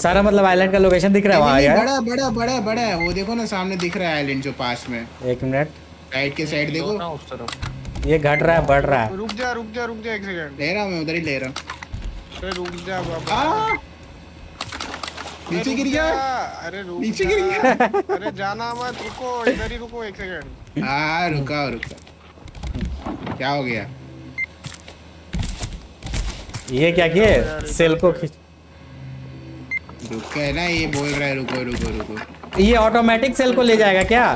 सारा मतलब आइलैंड का लोकेशन दिख रहा है वहाँ यार? बड़ा बड़ा बड़ा बड़ा है। वो देखो ना सामने दिख रहा है आइलैंड जो पास में। एक मिनट। राइट के साइड देखो। ना उस तरफ़। ये घट रहा है बढ़ रहा है। रुक जा रुक जा रुक जा एक सेकंड ले रहा हूँ मैं उधर ही ले रहा हूँ। रुक जा बाबा नीचे गिर गया। अरे रुक नीचे गिर गया। अरे जाना मत रुको इधर ही रुको एक सेकंड हाँ रुका रुका। क्या हो गया? ये क्या किए सेल को खींच रुक है ना ये बोल रहा है रुको रुको रुको। ये ऑटोमेटिक सेल को ले जाएगा क्या?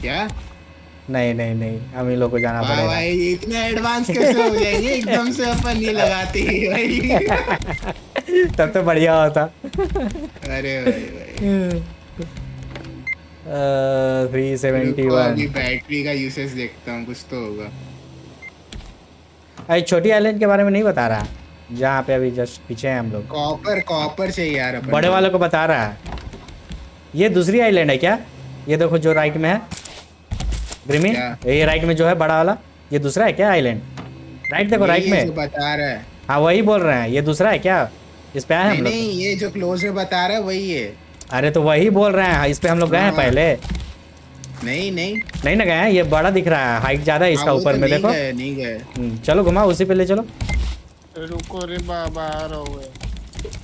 क्या? नहीं नहीं नहीं हम इन लोग को जाना पड़ेगा। भाई इतने एडवांस कैसे हो जाएँगे एकदम से अपन ये लगाते ही भाई। [LAUGHS] तब तो बढ़िया होता। अरे भाई भाई। थ्री सेवेंटी वन अभी बैटरी का यूसेज देखता हूँ कुछ तो होगा। अरे छोटी आइलैंड के बारे में नहीं बता रहा। जहाँ पे अभी जस्ट पीछे हैं हम लोग। कॉपर कॉपर चाहिए यार बड़े। वालों को बता रहा। है ये दूसरी आइलैंड है क्या? ये देखो जो राइट में है। ग्रीमिन ये राइट में जो है बड़ा वाला ये दूसरा है क्या आइलैंड राइट देखो राइट में। बता रहा है। हाँ वही बोल रहे हैं। ये दूसरा है क्या? इस पे आए हम लोग? नहीं ये जो क्लोज में बता रहा है वही है। अरे तो वही बोल रहे हैं। इस पे हम लोग गए हैं हाँ। पहले। नहीं नहीं। नहीं ना हैं? ये बड़ा दिख रहा है। हाइट ज़्यादा है इसका हाँ, ऊपर तो में देखो। नहीं गए। हम्म, चलो घुमा उसी पे ले चलो। रुको रे बाबा आ रहा हूँ।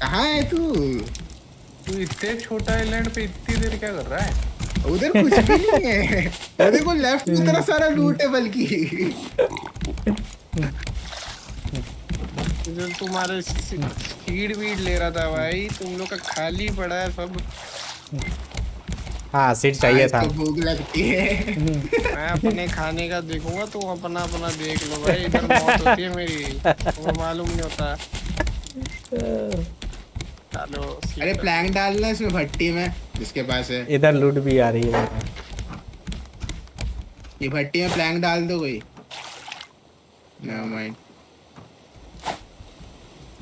है तू? तू इतने छोटा आइलैंड पे इतनी देर क्या कर रहा है? उधर कुछ भी नहीं है। वो देखो लेफ़्ट में इतना सारा लूट है बल्कि। इधर तुम्हारे सीड वीड ले रहा था भाई। तुम लोग का खाली पड़ा है सब। हाँ सीट चाहिए था। तो भूख लगती है। मैं अपने खाने का देखूँगा तुम अपना अपना देख लो भाई इधर मौत होती है मेरी मालूम नहीं होता। चलो अरे प्लैंक डालना है इसमें भट्टी में जिसके पास है। इधर लूट भी आ रही है। ये भट्टी में प्लैंक डाल दो कोई। नो माइंड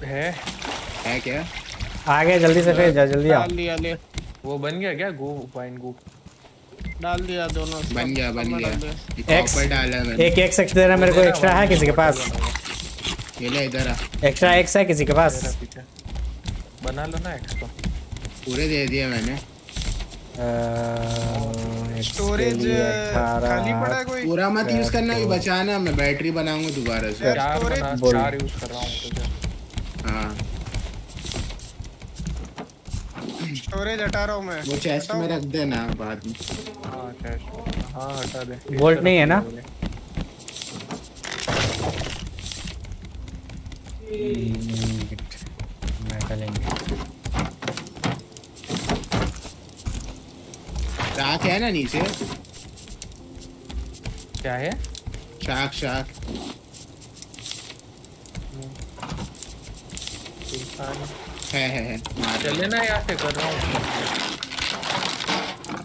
है? है क्या? आ गए जल्दी से फिर जा- जल्दी दिया ले। वो बन गया क्या? गो वाइन गो डाल दिया दोनों बन गया बन गया। X- कॉपर डाला मैंने। एक एक्स एक्स देना मेरे को एक्स्ट्रा है किसी के पास? ये ले इधर आ। एक्स्ट्रा एक्स है किसी के पास? बना लो ना एक्स को। पूरे दे दिए मैंने। स्टोरेज खाली पड़ा है कोई? पूरा मत यूज़ करना कि बचाना मैं बैटरी बनाऊँगा दोबारा से। यार, चार यूज़ कर रहा हूँ तुझे। हाँ। स्टोरेज हटा रहा हूँ मैं। वो चेस्ट में रख देना बाद में। हाँ चेस्ट हाँ हटा दे। Bolt नहीं है ना? Metal ingot. शाक है ना नीचे? क्या है? शाक शाक है है है। चले ना यहाँ से कर रहा हूँ।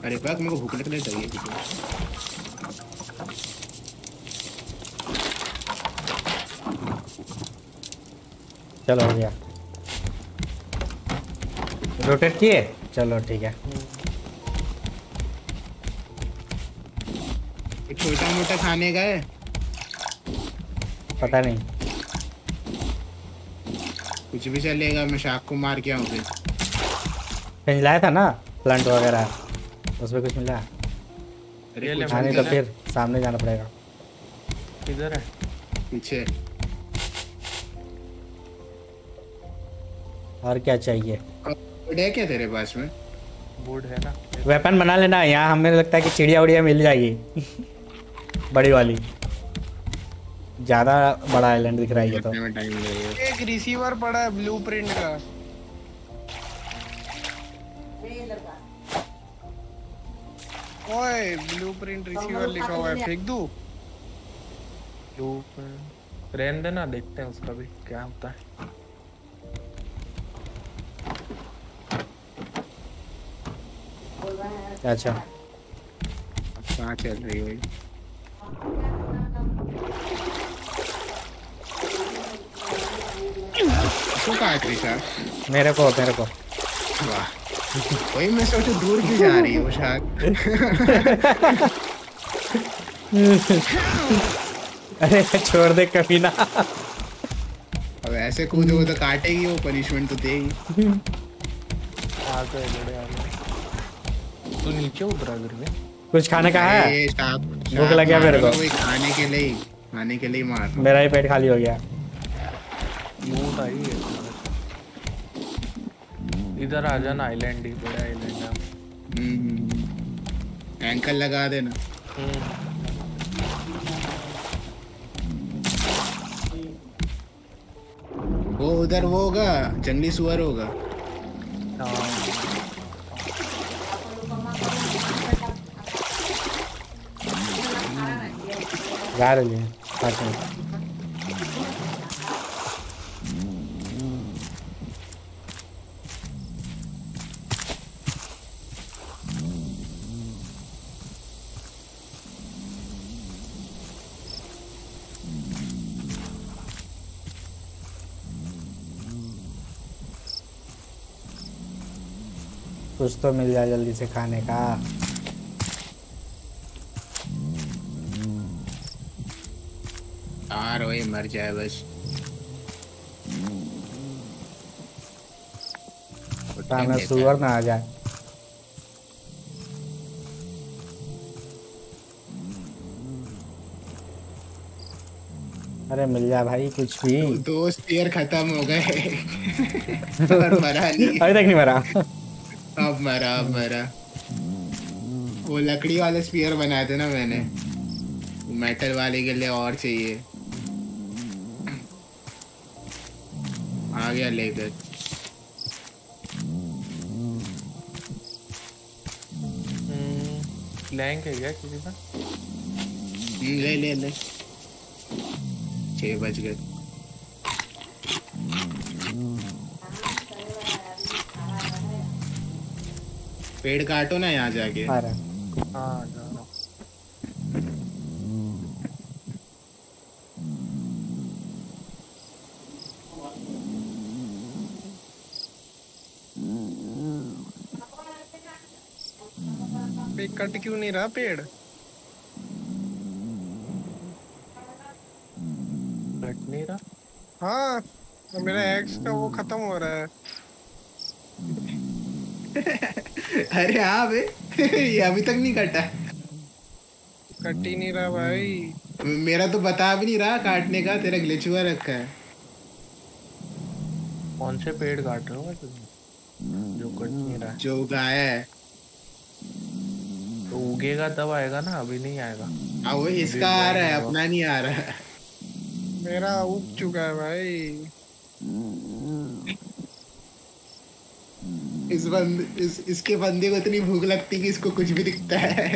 अरे बक मेरे को भूख लगने चाहिए चलो हो गया। रोटेट किए? चलो ठीक है। छोटा मोटा खाने का है पता नहीं। कुछ भी चलेगा मैं शाक को मार के आऊँ फिर कहीं लाया था ना? प्लांट वगैरह। उसमें कुछ मिला? अरे तो फिर सामने जाना पड़ेगा। किधर है। पीछे। और क्या चाहिए? है क्या तेरे पास में? वुड है ना। वेपन बना लेना यहाँ हमें लगता है कि चिड़िया उड़िया मिल जाएगी। [LAUGHS] बड़ी वाली। ज़्यादा बड़ा आइलैंड दिख रहा है ये तो। रखने में टाइम लगेगा। एक रिसीवर पड़ा है ब्लूप्रिंट का। ओए ब्लूप्रिंट रिसीवर लिखा हुआ है फेंक दूँ? लूप रहने देना देखते हैं उसका भी क्या होता है। अच्छा। कहाँ चल रही है भाई इसको काट रही शाक मेरे को मेरे को। वाह। वही मैं सोचू दूर क्यों जा रही है वो शाक अरे छोड़ दे कभी ना। अब ऐसे कूदोगे तो काटेगी वो पनिशमेंट तो देगी। आ गए बड़े आ गए। तू नीचे उतरा में? कुछ खाने का है? भूख लग गया मेरे को। खाने के लिए खाने के लिए मार मेरा ही पेट खाली हो गया। लूट आई है इधर आ जाना आइलैंड ही बड़ा आइलैंड है। हम्म। एंकल लगा देना। हम्म। वो उधर वो होगा जंगली सुअर होगा। हाँ। जा रही है। कुछ तो मिल जाए जल्दी से खाने का। यार वही मर जाए बस। सामने सुअर ना आ जाए। अरे मिल जा भाई कुछ भी। दोस्त खत्म हो गए। [LAUGHS] और मरा नहीं। अभी तक नहीं मरा। अब मरा अब मरा। वो लकड़ी वाले स्पीयर बनाए थे ना मैंने। मेटल वाले के लिए और चाहिए। आ गया लेकर लैंक है क्या किसी का? हम्म, ले ले ले। छह बज गए। पेड़ काटो ना यहाँ जाके। कट क्यों नहीं रहा पेड़? कट नहीं रहा? हाँ तो मेरा एक्स का वो खत्म हो रहा है। [LAUGHS] अरे हाँ बे ये अभी तक नहीं कटा। कट ही नहीं रहा भाई। मेरा तो बता भी नहीं रहा काटने का तेरा ग्लिच हुआ रखा है। कौन से पेड़ काट रहे हो तुम जो कट नहीं रहा। जो उगाया है। तो उगेगा तब आएगा ना अभी नहीं आएगा। हाँ वो इसका आ रहा है अपना नहीं आ रहा। है मेरा उग चुका है भाई। इस बंद इस, इसके बंदे को इतनी भूख लगती कि इसको कुछ भी दिखता है।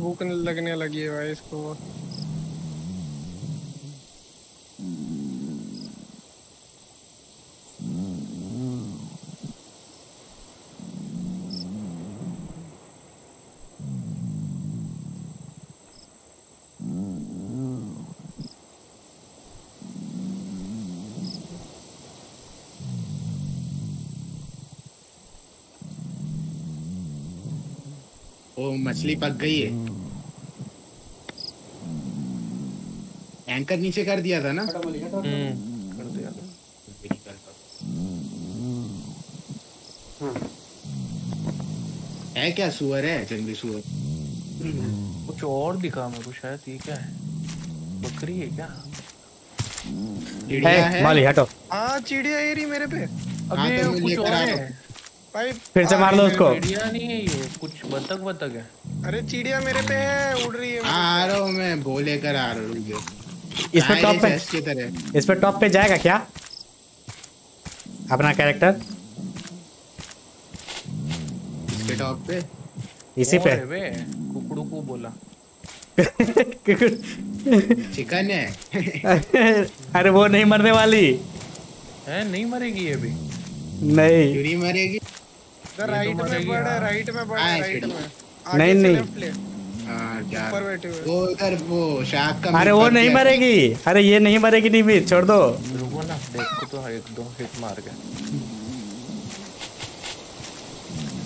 भूख लगने लगी है भाई इसको। मछली पक गई है। एंकर नीचे कर दिया था ना? हम्म। कर दिया है क्या सुअर है जंगली सुअर? कुछ और दिखा मेरे को शायद ये क्या है? बकरी है क्या? चिड़िया है है? मौली हटो। हाँ चिड़िया ए रही मेरे पे। हाँ, अबे तो कुछ और है। भाई फिर से मार लो उसको। चिड़िया नहीं है ये कुछ बतख बतख है। अरे चिड़िया मेरे पे है उड़ रही है। हाँ आ रहा हूँ मैं वो लेकर आ रहा हूँ इस पे हाँ, टॉप पे इस पे टॉप पे जाएगा क्या? अपना कैरेक्टर इसके टॉप पे? इसी पे। कुकड़ू को बोला। चिकन है? अरे वो नहीं मरने वाली। है नहीं मरेगी ये भी। नहीं। मरेगी? इधर ये तो राइट में बढ़ हाँ। राइट में बढ़ हाँ, राइट में। नहीं, नहीं। हाँ वो उधर वो शार्क का अरे वो नहीं मरेगी। अरे ये नहीं मरेगी नहीं भी छोड़ दो। रुको ना देखो तो एक दो हिट मार के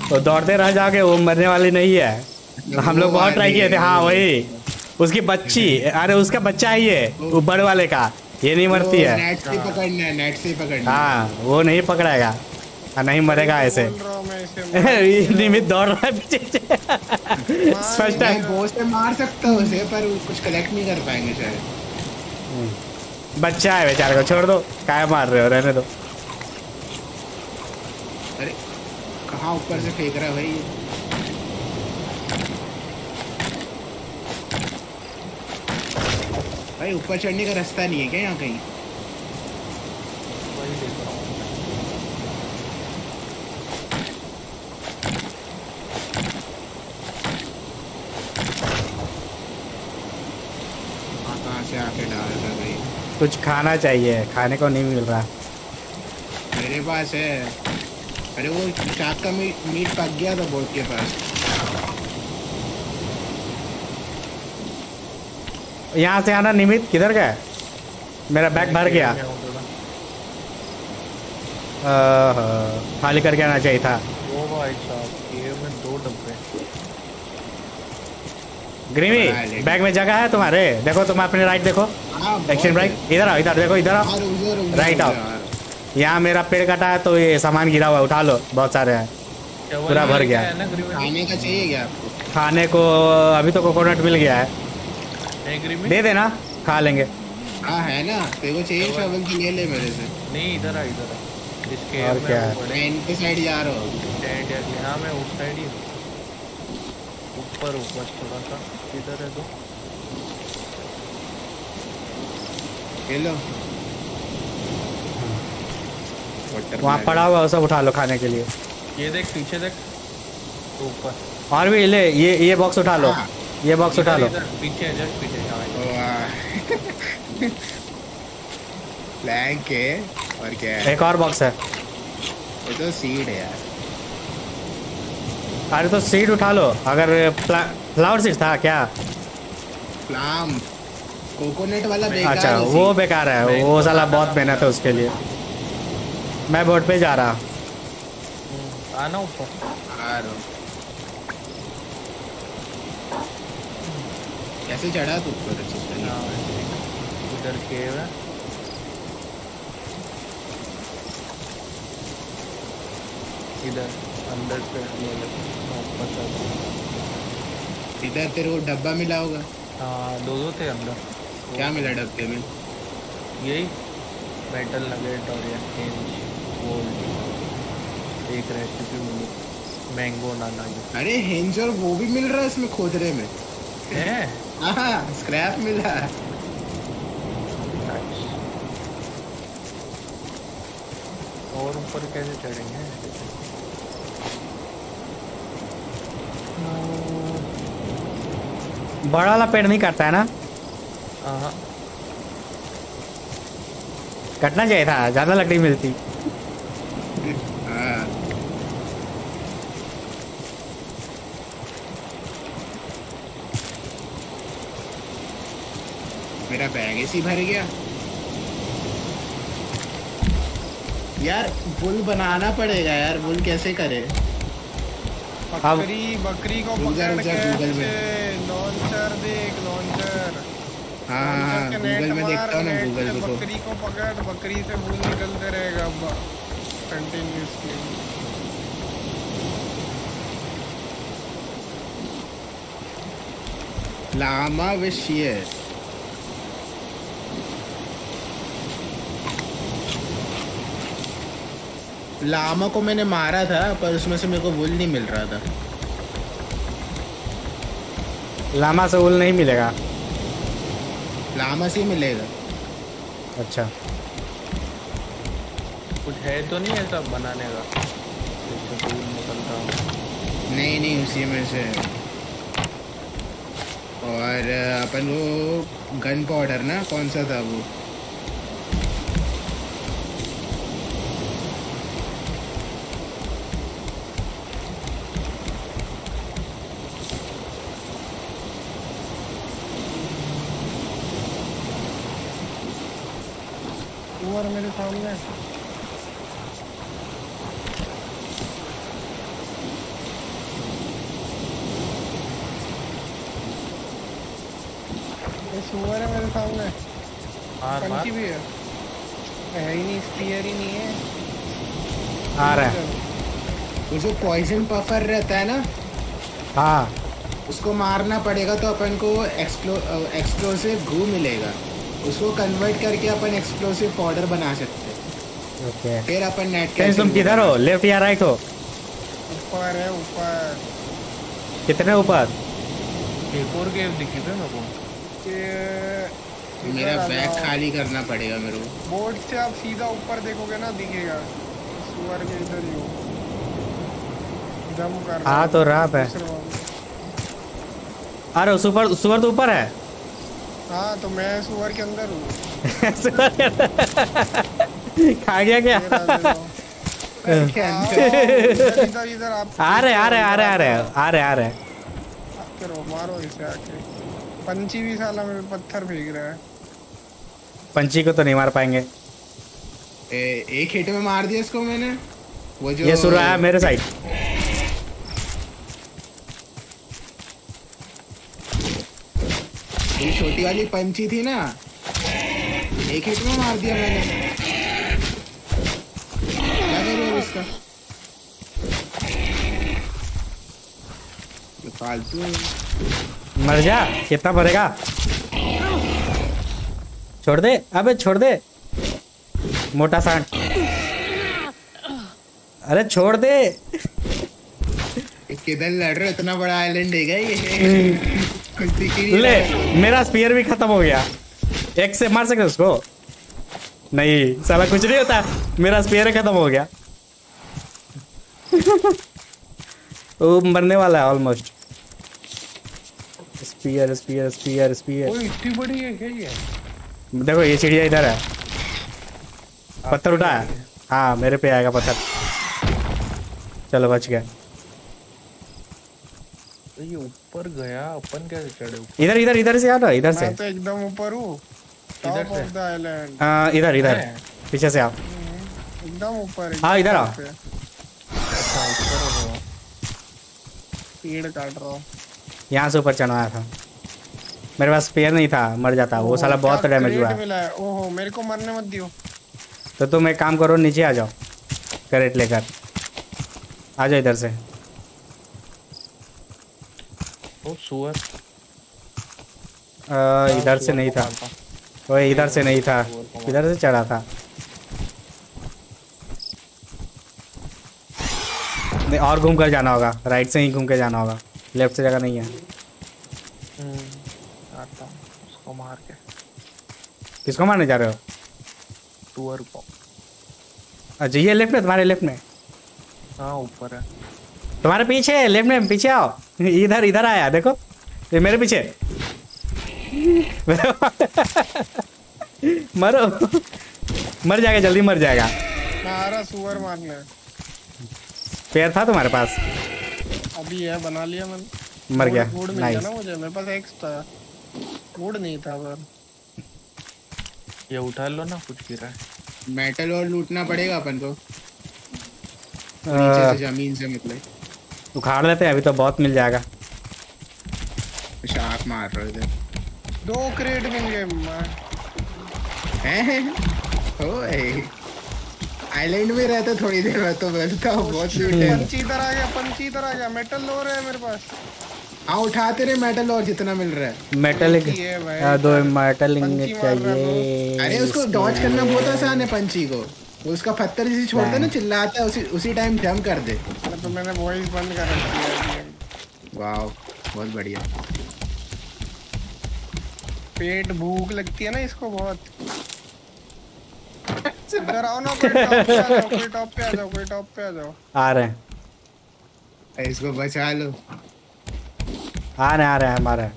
तो दौड़ते रह जाओगे वो मरने वाली नहीं है। हम लोग बहुत ट्राई किए थे हाँ वही। उसकी बच्ची अरे उसका बच्चा है ये वो बड़ वाले का। ये नहीं मरती है। नेट से पकड़ना है नेट से पकड़ना है। हाँ वो नहीं पकड़ेगा नहीं मरेगा ऐसे। हूँ [LAUGHS] निमित दौड़ रहा है पीछे। से फ़र्स्ट मैं टाइम बो से मार सकता हूँ उसे पर कुछ कलेक्ट नहीं कर पाएँगे शायद। बच्चा है बेचारे को छोड़ दो। काय मार रहे हो रहने दो। अरे कहाँ ऊपर से फेंक रहा है भाई? भाई ऊपर चढ़ने का रास्ता नहीं है क्या यहाँ कहीं वही देख रहा हूँ हाँ कहाँ से आके डाल रहा भाई कुछ खाना चाहिए खाने को नहीं मिल रहा। मेरे पास है। अरे वो शाक का मीट मीट पक गया था बोट के पास। यहाँ से आना निमित किधर गया? मेरा बैग भर गया। खाली करके आना चाहिए था। वो भाई साहब केव में दो डब्बे ग्रीमी बैग में जगह है तुम्हारे। देखो तुम अपने राइट देखो। हाँ एक्शन ब्रेक इधर आओ इधर देखो इधर आओ। out. यार। यहाँ मेरा पेड़ कटा है तो ये सामान गिरा हुआ है उठा लो। बहुत सारे हैं। पूरा भर गया। है खाने का चाहिए क्या खाने को अभी तो कोकोनट मिल गया है। दे देना खा लेंगे। हाँ है ना। तेरे को चाहिए शॉवल की ले ले मेरे से? नहीं इधर आ इधर आ। इस और क्या है? मैं इनके साइड जा रहा हूँ। टेंट है हाँ मैं उस साइड ही हूँ। ऊपर हूँ थोड़ा सा। इधर है तो? ये वहाँ पड़ा हुआ सब उठा लो खाने के लिए। ये देख पीछे देख। तो ऊपर। और भी ले ये ये बॉक्स उठा लो। हाँ। ये बॉक्स उठा लो। पीछे है जस्ट पीछे हाँ फ्लैंक है और क्या है? एक और बॉक्स है। ये तो सीड है यार। अरे तो सीड उठा लो। अगर फ्लावर सीड था क्या? प्लाम। कोकोनट वाला बेकार अच्छा वो बेकार है। वो साला बहुत मेहनत है उसके लिए। मैं बोट पे जा रहा। आना ऊपर आ रहा हूँ। कैसे चढ़ा तू? ऊपर अच्छे से? हाँ, इधर केव है। इधर अंदर से। ले ले हाँ, ऊपर चढ़। इधर तेरे को डब्बा मिला होगा। हाँ दो दो थे अंदर। क्या मिला डब्बे में? यही मेटल नगेट और गोल्ड एक रेसिपी मिली मैंगो नाना ये। अरे हेंज और वो भी मिल रहा है इसमें खोदरे में? है? हाँ स्क्रैप मिला. और ऊपर कैसे चढ़ेंगे? बड़ा वाला पेड़ नहीं काटता है ना? हाँ। कटना चाहिए था ज़्यादा लकड़ी मिलती। मेरा बैग ऐसे भर गया। यार वुल बनाना पड़ेगा यार वुल कैसे करे? बकरी बकरी को पकड़ के लॉन्चर देख लॉन्चर हाँ के गूगल में देखता हूँ ना गूगल तो बकरी को पकड़ बकरी से भूल निकलते रहेगा कंटिन्यूसली लामा विषय लामा को मैंने मारा था पर उसमें से मेरे को वुल नहीं मिल रहा था। लामा से उल नहीं मिलेगा? लामा से ही मिलेगा। अच्छा। कुछ है तो नहीं ऐसा बनाने का? निकलता नहीं नहीं उसी में से। और अपन वो गन पाउडर ना कौन सा था वो ऊपर मेरे सामने ये सुअर है मेरे सामने मार मार पंछी भी है है ही नहीं स्पीयर ही नहीं है आ रहा है वो जो पॉइजन पफर रहता है ना हाँ। उसको मारना पड़ेगा तो अपन को एक्सप्लो एक्सप्लोसिव गू मिलेगा। उसको कन्वर्ट करके अपन एक्सप्लोसिव पाउडर बना सकते हैं। ओके। फिर अपन नेट फ्रेंड्स तुम किधर हो? लेफ़्ट या राइट हो? ऊपर है ऊपर। कितने ऊपर? एक और गेम दिखी थे ना को ये मेरा बैग खाली करना पड़ेगा मेरे को। बोर्ड से आप सीधा ऊपर देखोगे ना दिखेगा। सुअर के इधर ही हो। आ तो रहा है। अरे सुपर सुअर तो ऊपर है? हाँ तो मैं सुअर के अंदर हूँ। [LAUGHS] खा गया क्या? इधर आ रहे आ रहे आ रहे आ रहे आ रहे आ रहे। करो मारो इसे आके। पंची भी साला मेरे पत्थर फेंक रहा है। पंछी को तो नहीं मार पाएँगे। ए, एक हिट में मार दिया इसको मैंने। वो जो ये सुर रहा है मेरे साइड छोटी वाली पंची थी ना। एक हिट में मार दिया मैंने। क्या करूँ इसका? फालतू मर जा कितना भरेगा? छोड़ दे अबे छोड़ दे। मोटा सांड। अरे छोड़ दे। किधर लड़ रहे इतना बड़ा आइलैंड है क्या ये? ही नहीं ले मेरा स्पीयर भी खत्म हो गया। एक से मार सकते उसको? नहीं साला कुछ नहीं होता। मेरा स्पीयर खत्म हो गया। [LAUGHS] वो मरने वाला है almost spear spear spear spear इतनी बड़ी है क्या ये। देखो ये चिड़िया इधर है। पत्थर उठा है। हाँ मेरे पे आएगा पत्थर। चलो बच गए। तो ये ऊपर गया अपन कैसे चढ़े ऊपर? इधर इधर इधर से आ ना इधर से। मैं तो एकदम ऊपर हूँ। इधर से? हाँ, इधर इधर। पीछे से आओ एकदम ऊपर हाँ, इधर पे। अच्छा ऊपर हो पेड़ काट रहा हूँ। यहाँ से ऊपर चढ़ाया था। मेरे पास स्पेयर नहीं था मर जाता। वो साला बहुत डैमेज हुआ। ओहो मेरे को मरने मत दियो। तो तुम एक काम करो नीचे आ जाओ। करेट लेकर। आ जाओ इधर से। ओ सुअर। इधर से नहीं था। वो इधर से नहीं था। इधर से चढ़ा था। नहीं और घूम कर जाना होगा। राइट से ही घूम के जाना होगा। लेफ़्ट से जगह नहीं है। हम्म, आता उसको मार के। किसको मारने जा रहे हो? को। अच्छा ये लेफ़्ट में तुम्हारे लेफ़्ट में? हाँ ऊपर है। तुम्हारे पीछे लेफ़्ट में पीछे आओ। इधर इधर आया देखो। ये मेरे पीछे। [LAUGHS] मरो। मर जाएगा जल्दी मर जाएगा। मैं आ रहा सुअर मारने पैर था तुम्हारे पास? अभी है बना लिया मैंने। मर गया। वुड मिल गया नाइस ना मुझे मेरे पास एक्स था वुड नहीं था पर। ये उठा लो ना कुछ गिरा है। मेटल और लूटना पड़ेगा अपन को। नीचे से ज़मीन से मतलब उखाड़ लेते हैं अभी तो बहुत मिल जाएगा। शार्क मार रहे थे। दो क्रेट मिल गए हैं? ओए। आइलैंड में रहता थोड़ी देर में तो बोलता हूँ बहुत लूट है पंची इधर आ गया पंची इधर आ गया। मेटल लो रहा है मेरे पास। हाँ उठाते रहे मेटल और जितना मिल रहा है। मेटल एक ही भाई। दो मेटल चाहिए। अरे उसको डॉज करना बहुत आसान है पंची को। वो उसका पत्थर जिसे छोड़ता है ना चिल्लाता है उसी उसी टाइम जंप कर दे। तो मैंने वॉइस बंद कर रखी है वाह बहुत बढ़िया। पेट भूख लगती है ना इसको बहुत। [LAUGHS] इधर आओ ना कोई टॉप पे आ जाओ कोई टॉप पे आ जाओ आ रहे हैं। इसको बचा लो। आ रहे आ रहे हैं हमारे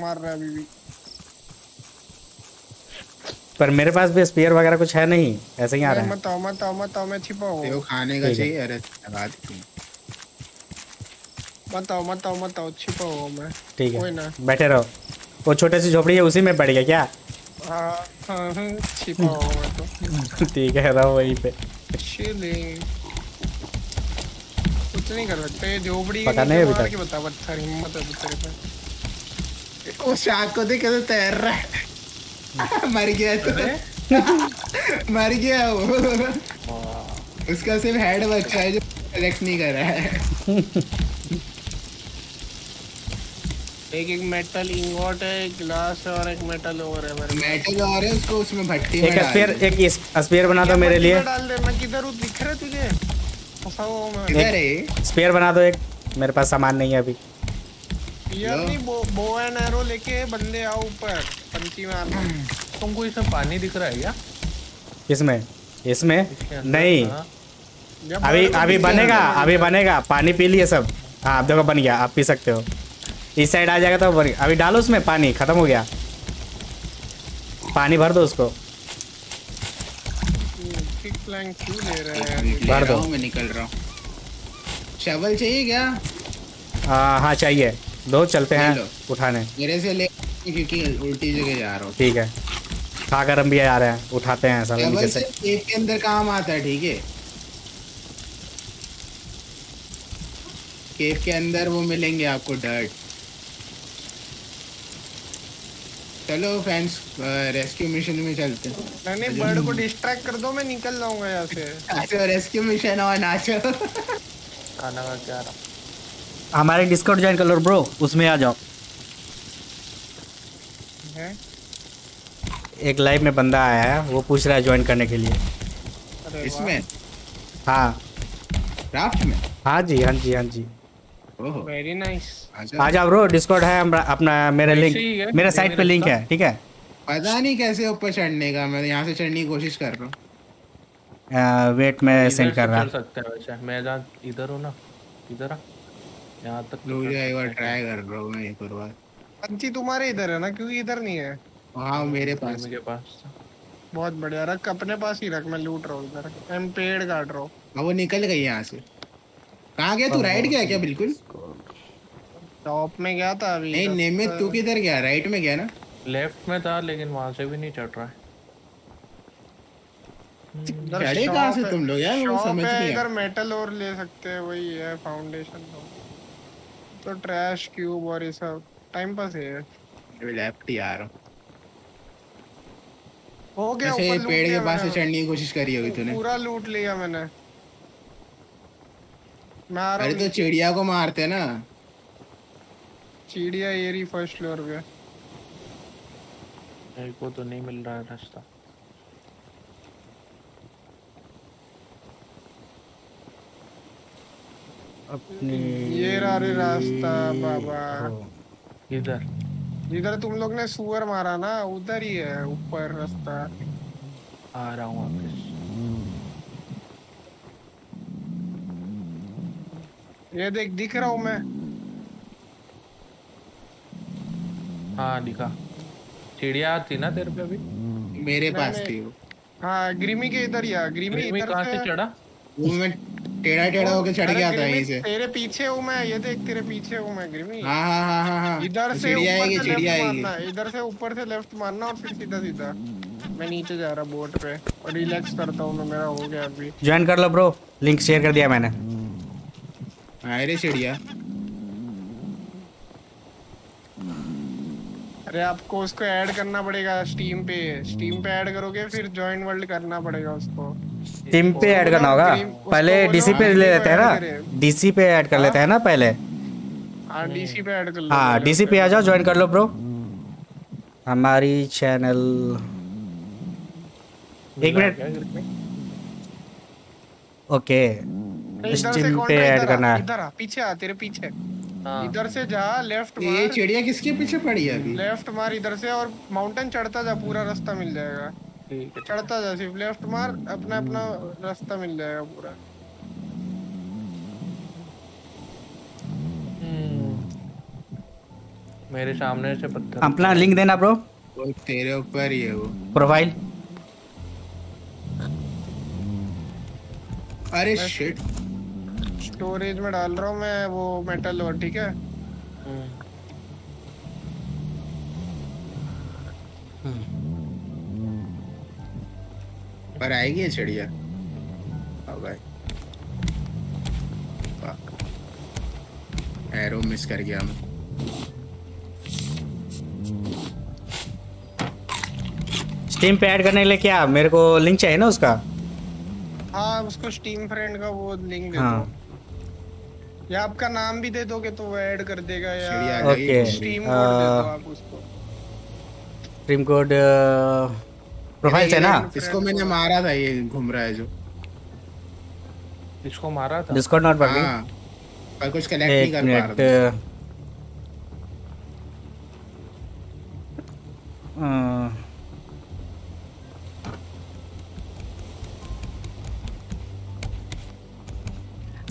मार रहा है अभी भी। पर मेरे पास भी स्पेयर वगैरह कुछ है नहीं। ऐसे ही आ रहे हैं। मत आओ मत आओ मत आओ मैं छिपा हूँ देखो खाने का चाहिए अरे लगा दी मत आओ मत आओ मत आओ छिपा हुआ मैं। ठीक कोई है ना। बैठे रहो। वो छोटे सी झोपड़ी है उसी में पड़ गया क्या? हाँ हाँ हाँ, मैं तो। ठीक है रहो वहीं पे। कुछ नहीं कर सकते झोपड़ी पता नहीं अभी तक। के बता हिम्मत है तेरे पे। शार्क को देख कैसे तैर रहा है। [LAUGHS] मर गया तो। [LAUGHS] मर गया वो। उसका सिर्फ़ हेड बच्चा है जो कलेक्ट नहीं कर रहा है। एक एक मेटल इंगोट है एक ग्लास है और एक मेटल और है मेरे मेटल और है उसको उसमें भट्टी में डाल स्पेयर दे। एक स्पेयर बना दो मेरे लिए। डाल दे मैं किधर हूँ दिख रहा तुझे? फंसा हुआ हूँ मैं। किधर है स्पेयर बना दो एक। मेरे पास सामान नहीं है अभी। यार नहीं बो बो एंड एरो लेके बंदे आओ ऊपर पंची मारना तुमको इसमें पानी दिख रहा है क्या? किसमें इसमें? नहीं। हाँ। अभी अभी बनेगा अभी बनेगा। पानी पी लिए सब। हाँ अब देखो बन गया आप पी सकते हो। इस साइड आ जाएगा तो बन गया। अभी डालो उसमें पानी खत्म हो गया। पानी भर दो उसको। किक प्लैंक क्यों ले रहे हैं? ले भर दो। मैं निकल रहा हूँ। शवल चाहिए क्या? आ, हाँ चाहिए। दो चलते हैं उठाने। मेरे से ले क्योंकि उल्टी जगह जा रहा हूँ। ठीक है। खाकर हम भी आ रहे हैं उठाते हैं सब नीचे से। से के अंदर काम आता है ठीक है? केव के अंदर वो मिलेंगे आपको डर्ट चलो फैंस रेस्क्यू मिशन में चलते हैं। मैंने बर्ड को डिस्ट्रैक्ट कर दो मैं निकल जाऊँगा यहाँ से। रेस्क्यू मिशन और नाचो खाना का क्या रहा हमारे डिस्काउंट ज्वाइन कर लो ब्रो उसमें आ जाओ? एक लाइव में बंदा आया है वो पूछ रहा है ज्वाइन करने के लिए। इसमें? हाँ। राफ्ट में? हाँ जी हाँ जी हाँ जी। वेरी नाइस आ जाओ ब्रो डिस्काउंट है अपना मेरे लिंक मेरे साइट पे लिंक है ठीक है? पता नहीं कैसे ऊपर चढ़ने का मैं यहाँ से चढ़ने की कोशिश कर रहा हूँ। वेट में सेंड कर रहा चल सकते हैं वैसे। मैं जहाँ इधर हूँ ना इधर आ। यहाँ तक तो रुक जा एक बार ट्राई कर रहा हूँ मैं एक और बार। पंची तुम्हारे इधर है ना? क्योंकि इधर नहीं है। हाँ मेरे पास। मम्मी के पास। बहुत बढ़िया रख अपने पास ही रख मैं लूट रहा हूँ इधर। मैं पेड़ काट रहा हूँ। हाँ वो निकल गई यहाँ से। कहाँ गया तू? राइट गया क्या? बिल्कुल। टॉप में गया था अभी नहीं नियमित तू किधर गया? राइट में गया ना? लेफ़्ट में था लेकिन वहाँ से भी नहीं चढ़ रहा है। इधर कहाँ से है- तुम लोग यार? वो समझ है, नहीं इधर मेटल और ले सकते हैं वही है फाउंडेशन तो। ट्रैश क्यूब और ये सब टाइम पास है लेफ़्ट ही आ रहा हूँ। हो गया ऊपर लूट पेड़ के पास से चढ़ने की कोशिश करी होगी तूने। पूरा लूट लिया मैंने। मैं आ रहा अरे तो चिड़िया को मारते ना। चिड़िया एरी फ़र्स्ट फ्लोर पे। मेरे को तो नहीं मिल रहा रास्ता। अपनी ये रहा रास्ता बाबा। इधर। जिधर तुम लोग ने सुअर मारा ना उधर ही है ऊपर रास्ता। आ रहा हूँ वापस। ये देख दिख रहा हूँ मैं। हाँ दिखा। चिड़िया थी ना तेरे पे अभी? मेरे पास थी हाँ ग्रीमी के इधर ही ग्रीमी ग्रीमी इधर से चढ़ा? वो मैं टेढ़ा टेढ़ा होके चढ़ गया था यहीं से। तेरे पीछे हूँ मैं ये देख तेरे पीछे हूँ मैं ग्रिमी हाँ हाँ हाँ हाँ हाँ। इधर से चिड़िया ऊपर आएगी से चिड़िया लेफ़्ट आएगी। मारना इधर से ऊपर से लेफ़्ट मारना और फिर सीधा सीधा। मैं नीचे जा रहा बोट पे और रिलैक्स करता हूँ मैं मेरा हो गया अभी। ज्वाइन कर लो ब्रो लिंक शेयर कर दिया मैंने। अरे चिड़िया। अरे आपको उसको ऐड करना पड़ेगा स्टीम पे। स्टीम पे ऐड करोगे फिर जॉइन वर्ल्ड करना पड़ेगा उसको। टीम पे ऐड करना होगा? पहले डीसी पे ले लेते हैं ना? डीसी पे ऐड कर लेते हैं ना पहले? हाँ डीसी पे ऐड कर लो। हाँ डीसी पे आ जाओ ज्वाइन कर लो ब्रो हमारी चैनल एक मिनट ओके स्टीम पे ऐड करना है। इधर आ पीछे आ तेरे पीछे। हाँ इधर से जा लेफ़्ट ये चिड़िया किसके पीछे पड़ी है अभी? लेफ़्ट मार इधर से और माउंटेन चढ़ता जा पूरा रास्ता मिल जाएगा। चढ़ता जा सिर्फ़ लेफ़्ट मार अपना अपना रास्ता मिल जाएगा पूरा। हम्म। मेरे सामने से पत्थर अपना लिंक देना ब्रो तेरे ऊपर ही है वो। प्रोफ़ाइल अरे शिट स्टोरेज में डाल रहा हूँ मैं वो मेटल और ठीक है? हम्म। पर आएगी चिड़िया? हाँ एरो मिस कर गया मैं। स्टीम पे ऐड करने के लिए क्या? मेरे को लिंक चाहिए ना उसका? हाँ उसको स्टीम फ्रेंड का वो लिंक दे हाँ. दो या आपका नाम भी दे दोगे तो वो ऐड कर देगा या स्टीम कोड दे दो आप उसको। स्टीम कोड प्रोफ़ाइल से ना? इसको मैंने मारा था ये घूम रहा है जो। इसको मारा था? डिस्कॉर्ड नॉट वर्किंग हाँ। पर कुछ कनेक्ट नहीं कर पा रहा था।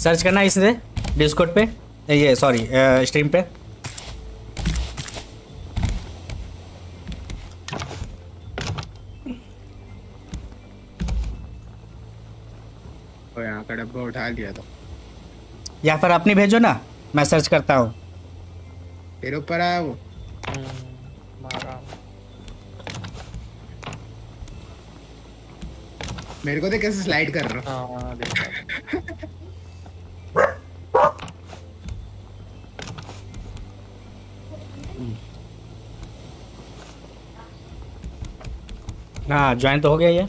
सर्च करना इससे डिस्कोड पे। ये सॉरी स्ट्रीम पे। और यहाँ का डब्बा उठा लिया था या फिर अपनी भेजो ना मैं सर्च करता हूँ। तेरे ऊपर आया वो। हम्म, मेरे। को तो कैसे स्लाइड कर रहा हाँ। [LAUGHS] हाँ ज्वाइन तो हो गया ये।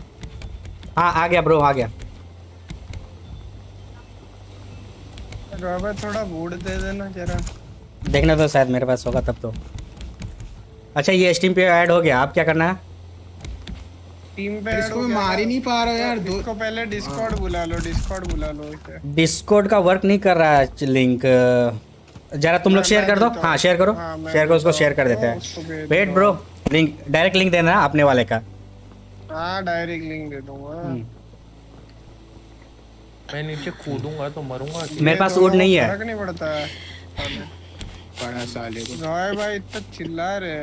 हाँ आ गया ब्रो आ गया। रॉबर्ट थोड़ा वुड दे देना जरा। देखना तो शायद मेरे पास होगा तब तो। अच्छा ये स्टीम पे ऐड हो गया। आप क्या करना है? टीम पे इसको मैं मार ही नहीं पा रहा यार दो इसको पहले डिस्कॉर्ड बुला लो डिस्कॉर्ड बुला लो इसे। डिस्कोड का वर्क नहीं कर रहा है लिंक जरा तुम लोग शेयर कर दो। हाँ शेयर करो। हाँ, शेयर करो उसको शेयर कर देते हैं। Wait bro link direct link देना अपने वाले का। हाँ डायरेक्ट लिंक दे दूँगा। हम्म। मैं नीचे कूदूँगा तो मरूँगा। मेरे पास वोट नहीं है। फ़र्क नहीं पड़ता। है बड़ा साले को। रॉय भाई इतना चिल्ला रहे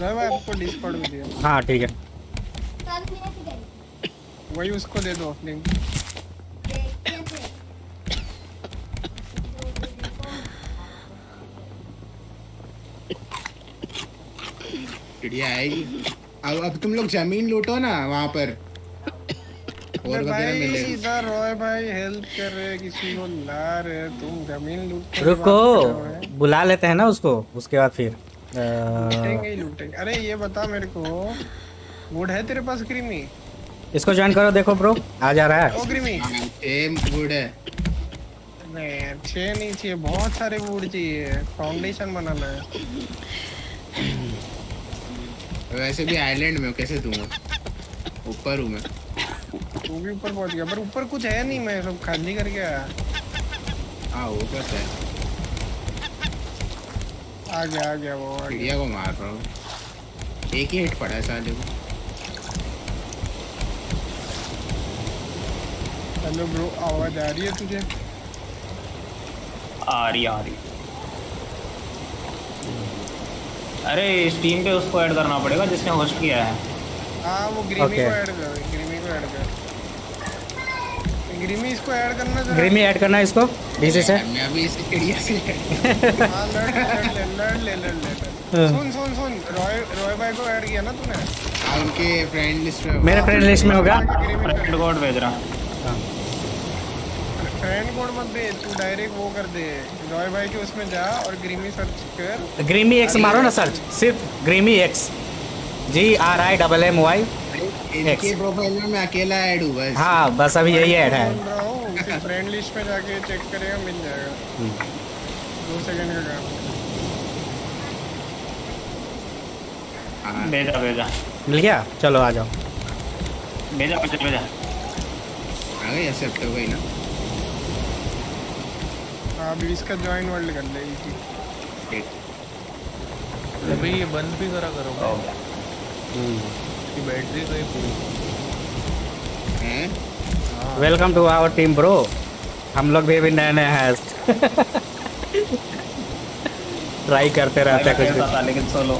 रॉय भाई आपको डिस्कॉर्ड में दिया। हाँ ठीक है। वही उसको दे दो लिंक चिड़िया आएगी। अब अब तुम लोग ज़मीन लूटो ना वहाँ पर। और भाई इधर रॉय भाई हेल्प कर रहे किसी को ला रहे तुम ज़मीन लूट रुको। बुला लेते हैं ना उसको उसके बाद फिर। लूटेंगे लूटेंगे। अरे ये बता मेरे को वुड है तेरे पास क्रीमी? इसको ज्वाइन करो देखो ब्रो आ जा रहा है। ओ क्रीमी। सेम वुड है। नहीं छह नहीं चाहिए बहुत सारे वुड चाहिए। फाउंडेशन बनाना है। वैसे भी आइलैंड में हूँ, कैसे दूँगा ऊपर हूँ मैं। तू भी ऊपर पहुँच गया पर ऊपर कुछ है नहीं मैं सब खाली करके आया हाँ वो बस है। आ गया आ गया वो चिड़िया को मार रहा हूँ। एक ही हिट पड़ा है साले को। हेलो ब्रो आवाज़ आ रही है तुझे? आ रही आ रही। अरे स्टीम पे उसको ऐड करना पड़ेगा जिसने होस्ट किया है। हाँ वो ग्रीमी Okay. को ऐड कर ग्रीमी को ऐड कर। ग्रीमी इसको ऐड करना जरा। ग्रीमी ऐड करना है इसको डीसी से। मैं अभी इस चिड़िया से [LAUGHS] हाँ। लड़ ले लड़ लड़ लड़ हाँ। सुन सुन सुन रॉय रॉय भाई को ऐड किया ना तूने? हाँ, उनके फ्रेंड लिस्ट में मेरे फ्रेंड लिस्ट में होगा। फ्रेंड कोड भेज रहा। फ्रेंड कोड मत दे तू डायरेक्ट वो कर दे। रॉय भाई के उसमें जा और ग्रीमी सर्च कर। ग्रीमी एक्स मारो ना सर्च सिर्फ़ Grimmy X G R I double M Y इनके प्रोफ़ाइल में मैं अकेला ऐड हूँ बस। हाँ बस अभी यही ऐड है। फ्रेंड लिस्ट में जाके चेक करेगा मिल जाएगा। दो सेकंड का काम। हाँ। भेजा भेजा। मिल गया? चलो आ जाओ। भेजा भेजा भेजा। आ गई एक्सेप्ट हो गई ना? हाँ अभी इसका ज्वाइन वर्ल्ड कर ले इजी ठीक। अभी ये बंद भी करा। करो हो इसकी बैटरी गई पूरी। हैं। Welcome to our team bro हम लोग भी अभी नए नए हैं। ट्राई करते रहते हैं कुछ कुछ लेकिन सोलो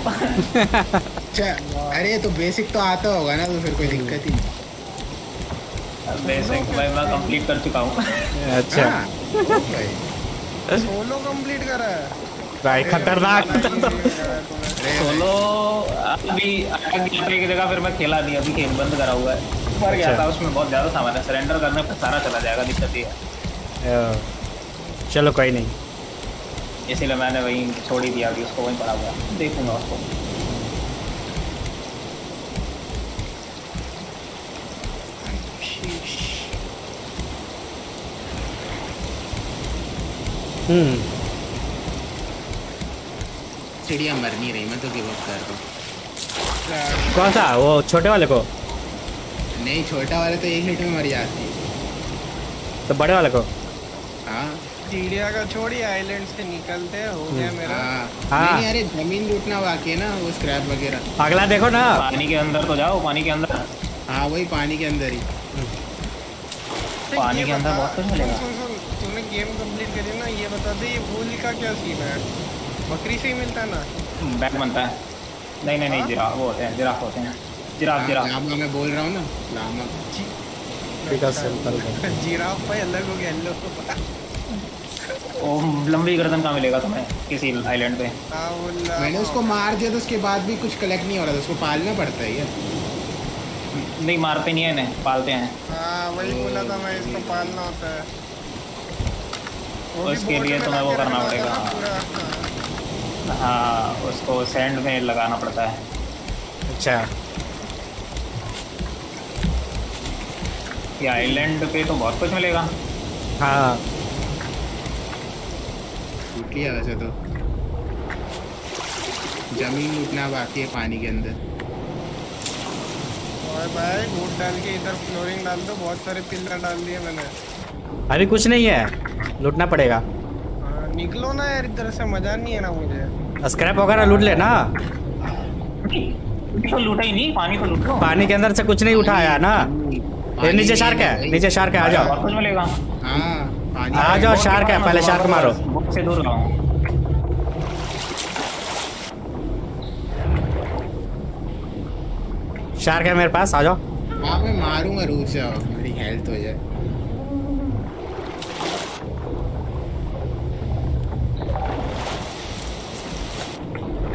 अच्छा अरे तो बेसिक तो आता होगा ना तो फिर कोई दिक्कत ही नहीं। बेसिक भाई मैं कंप्लीट कर चुका हूँ। अच्छा। हाँ, सोलो कंप्लीट करा है। भाई खतरनाक। सोलो अभी की जगह फिर मैं खेला नहीं अभी खेल बंद करा हुआ है। मर गया अच्छा। था उसमें बहुत ज़्यादा सामान है। सरेंडर करने पर सारा चला जाएगा दिक्कत ये है। चलो कोई नहीं। इसीलिए मैंने वहीं छोड़ ही दिया अभी उसको वहीं पड़ा हुआ देखूँगा उसको। चिड़िया मर नहीं रही मैं तो गिव अप कर रहा हूँ कौन सा? वो छोटे वाले को? नहीं छोटा वाले तो एक हिट में मर जाती। है तो बड़े वाले को? हाँ। चिड़िया का छोड़ी आइलैंड से निकलते हो गया मेरा। हाँ। हाँ। नहीं नहीं, अरे ज़मीन लूटना बाकी है ना वो स्क्रैप वगैरह। अगला देखो ना। पानी के अंदर तो जाओ पानी के अंदर। हाँ वही पानी के अंदर ही। पानी के अंदर बहुत कुछ मिलेगा। गेम कंप्लीट करी ना ये बता दे ये वूल का क्या सीन है? बकरी से ही मिलता है ना? बैग बनता है। नहीं नहीं नहीं जिराफ वो होते हैं जिराफ होते हैं। Giraffe giraffe. लामा मैं बोल रहा हूँ ना। लामा। [LAUGHS] जिराफ भाई अलग हो गया वो लंबी गर्दन का मिलेगा तुम्हें किसी आइलैंड पे? हाँ, मैंने उसको मार दिया तो उसके बाद भी कुछ कलेक्ट नहीं हो रहा था उसको पालना पड़ता है यार नहीं मारते नहीं है इन्हें पालते हैं। हाँ वही बोला था मैं इसको पालना होता है। उसके लिए तुम्हें वो करना पड़ेगा। हाँ। हाँ उसको सैंड में लगाना पड़ता है। अच्छा। ये आइलैंड पे तो बहुत कुछ मिलेगा। हाँ। लिया वैसे तो। ज़मीन लूटना बाकी है पानी के अंदर। और भाई बूट डाल के इधर फ्लोरिंग डाल दो बहुत सारे पिलर डाल दिए मैंने। अभी कुछ नहीं है। लूटना पड़ेगा। निकलो ना यार इधर से मज़ा नहीं है ना मुझे। स्क्रैप वगैरह लूट लेना। तो लूटा ही नहीं पानी तो लूट लो पानी के अंदर से कुछ नहीं उठाया ना। ये नीचे शार्क है नीचे शार्क है आ जाओ। कुछ मिलेगा। हाँ आ जाओ शार्क है पहले शार्क मारो। से दूर रहो शार्क है मेरे पास आ जाओ। हाँ मैं मारूँगा रूट से मेरी हेल्थ हो जाए।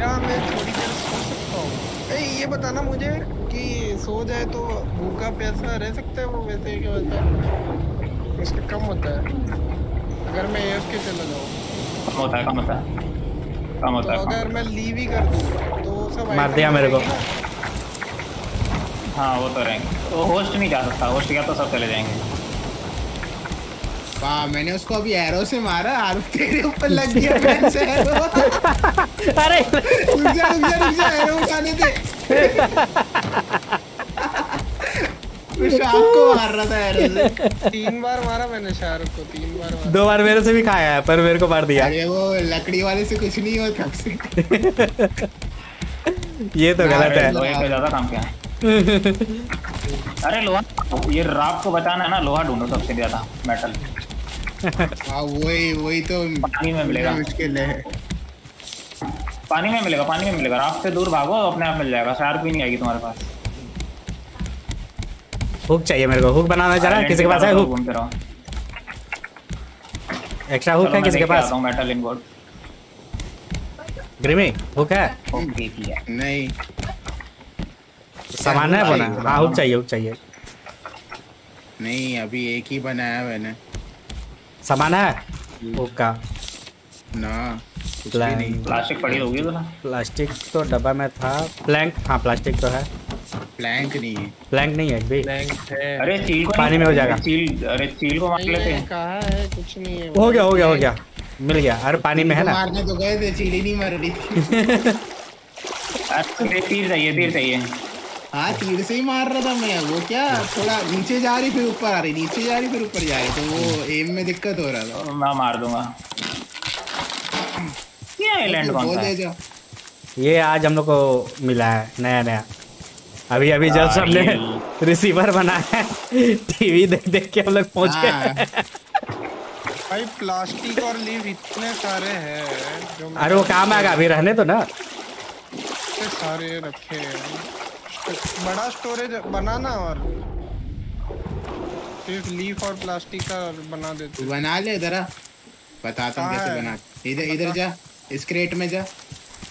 क्या मैं थोड़ी देर सो सकता हूँ। ए, ये बताना मुझे कि सो जाए तो भूखा प्यासा रह सकता है वो वैसे ही क्या होता है? उसका कम होता है। अगर मैं एफ़ के चला जाऊँ। कम होता है कम होता है। कम तो होता है अगर मैं लीव ही कर दूँ तो सब मार दिया मेरे को। हाँ वो तो रहेंगे। तो होस्ट नहीं जा सकता होस्ट गया तो सब चले जाएँगे। वाह मैंने उसको अभी एरो से मारा। और तेरे ऊपर लग गया मैन से एरो अरे। रुक जा रुक जा रुक जा एरो उठाने दे। मैं को मार रहा था एरो से। तीन बार मारा मैंने शाहरुख को तीन बार मारा। दो बार मेरे से भी खाया है पर मेरे को मार दिया। अरे वो लकड़ी वाले से कुछ नहीं होता से ये तो गलत है। लोहे। ज़्यादा काम क्या है। [LAUGHS] अरे लोहा ये रात को बचाना है ना लोहा ढूंढो सबसे ज़्यादा मेटल हाँ वही वही तो पानी में मिलेगा। मुश्किल है। पानी में मिलेगा पानी में मिलेगा। रात से दूर भागो अपने आप मिल जाएगा। शार्क भी नहीं आएगी तुम्हारे पास। हुक चाहिए मेरे को। हुक बनाना जरा Island किसी के पास है हुक? घूमते रहो। एक्स्ट्रा हुक है किसी के पास? मेटल इनगोट ग्रिमी हुक है? नहीं। सामान है चाहिए। हाँ हुक चाहिए हुक चाहिए। नहीं अभी एक ही बनाया मैंने। सामान है? हुक का ना भी प्लास्टिक पड़ी होगी तो ना। प्लास्टिक तो डब्बा में था। प्लैंक हाँ प्लास्टिक तो है। प्लैंक नहीं है। प्लैंक नहीं है अभी ब्लैंक है। अरे चील पानी में हो जाएगा। चील अरे चील को मार लेते हैं। कहा है? कुछ नहीं है। हो गया हो गया हो गया। मिल गया। अरे पानी में है ना। मारने तो गए थे चीड़ी नहीं मर रही थी। अरे तीर चाहिए तीर चाहिए। हाँ तीर से ही मार रहा था मैं वो क्या थोड़ा नीचे जा रही फिर ऊपर आ रही नीचे जा रही फिर ऊपर जा रही तो वो एम में दिक्कत हो रहा था तो मैं मार दूँगा ये आइलैंड कौन सा है ये आज हम लोग को मिला है नया नया अभी अभी जब हाँ, सबने रिसीवर बनाया है टीवी देख देख के हम लोग पहुँच गए भाई प्लास्टिक और लीव इतने सारे हैं अरे वो काम आएगा अभी रहने तो ना। सारे रखे हैं। बड़ा स्टोरेज बनाना और सिर्फ़ लीफ और प्लास्टिक का बना देते बना ले जरा। बताता हूँ कैसे बना। इधर इधर जा। इस क्रेट में जा।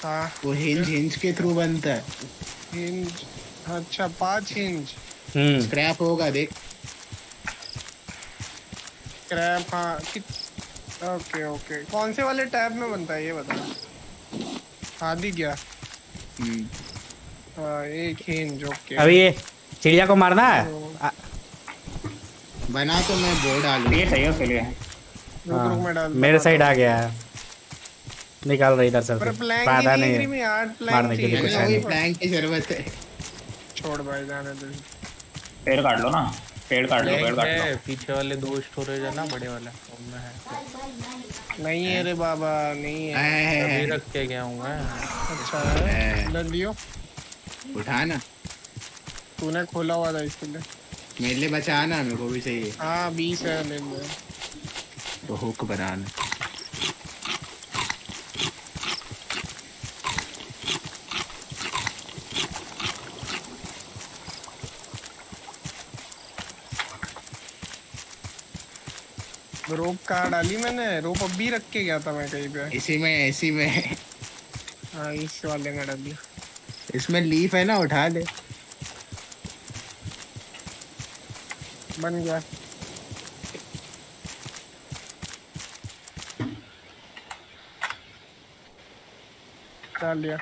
हाँ। वो हिंज हिंज के थ्रू बनता है। हिंज अच्छा पाँच हिंज हम्म। स्क्रैप होगा देख। क्रैप हाँ। कित ओके ओके कौन से वाले टैब में बनता है ये बता। हाँ दिख गया हम्म, हाँ, अभी ये चिड़िया को मारना है बना तो मैं वो डालू ये चाहिए उसके लिए रुक रुक हाँ, मेरे साइड आ गया है निकाल रही इधर से पर प्लैंक फ़ायदा नहीं है है मारने के लिए कुछ है नहीं। प्लैंक की ज़रूरत है छोड़ भाई जाने दे पेड़ काट लो ना पेड़ काट लो पेड़ काट लो पीछे वाले दो स्टोरेज है ना बड़े वाले उनमें है नहीं है रे बाबा नहीं है अभी रख के गया हूँ मैं अच्छा है ले लियो उठा ना। तूने खोला हुआ था इसके लिए। मेरे लिए बचा ना मेरे को भी चाहिए। हाँ बीस है ले ले तो हुक बनाना। रोप कहाँ डाली मैंने? रोप अब भी रख के गया था मैं कहीं पे। इसी में इसी में। हाँ इस वाले में डाली। इसमें लीफ है ना, उठा ले। बन गया। डाल लिया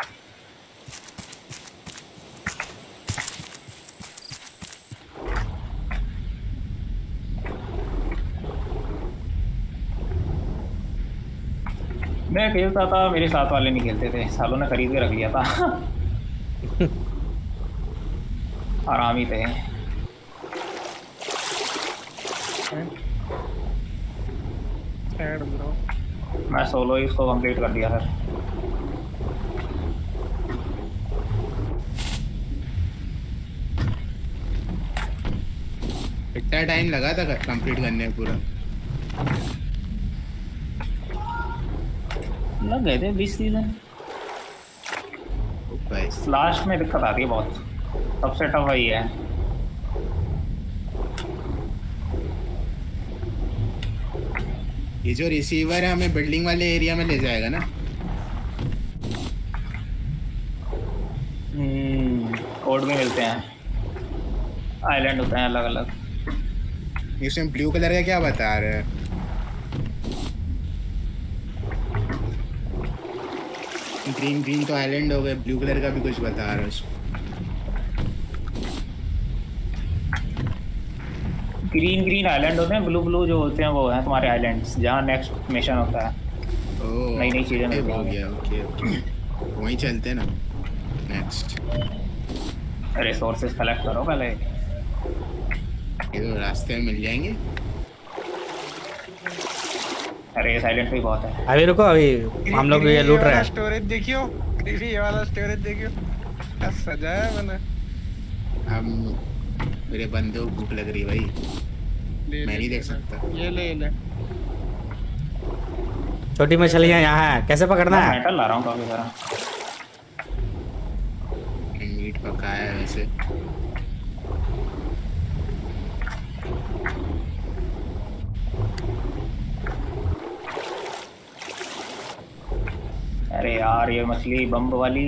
मैं खेलता था, मेरे साथ वाले नहीं खेलते थे। सालों ने खरीद के रख लिया था। [LAUGHS] [LAUGHS] आराम ही थे मैं सोलो ही उसको कंप्लीट कर दिया सर इतना टाइम लगा था कंप्लीट करने में पूरा। लग गए थे बीस सीज़न लास्ट में दिक्कत आती है बहुत। सबसे टफ वही है। ये जो रिसीवर है हमें बिल्डिंग वाले एरिया में ले जाएगा ना? कोड में मिलते हैं। आइलैंड होते हैं अलग अलग इसमें ब्लू कलर का क्या बता रहे हैं? ग्रीन ग्रीन तो आइलैंड हो गए ब्लू कलर का भी कुछ बता रहा है। ग्रीन ग्रीन आइलैंड होते हैं ब्लू ब्लू जो होते हैं वो हैं तुम्हारे आइलैंड्स जहाँ नेक्स्ट मिशन होता है। नई- नई चीज़ें हो। गया ओके ओके वहीं चलते हैं ना। नेक्स्ट रिसोर्सेज कलेक्ट करो पहले। ये तो रास्ते में मिल जाएँगे। अरे पे ही बहुत है। अभी रुको अभी हम लोग ये लूट रहे हैं। स्टोरेज देखियो ये वाला स्टोरेज देखियो। सजाया मैंने? हम मेरे बंदे को भूख लग रही है भाई। मैं नहीं देख सकता। ये ले ले। छोटी मछलियाँ यहाँ है। कैसे पकड़ना मैं है? मेटल ला रहा हूँ काफ़ी सारा। मीट पकाया है वैसे अरे यार ये मछली बम्ब वाली।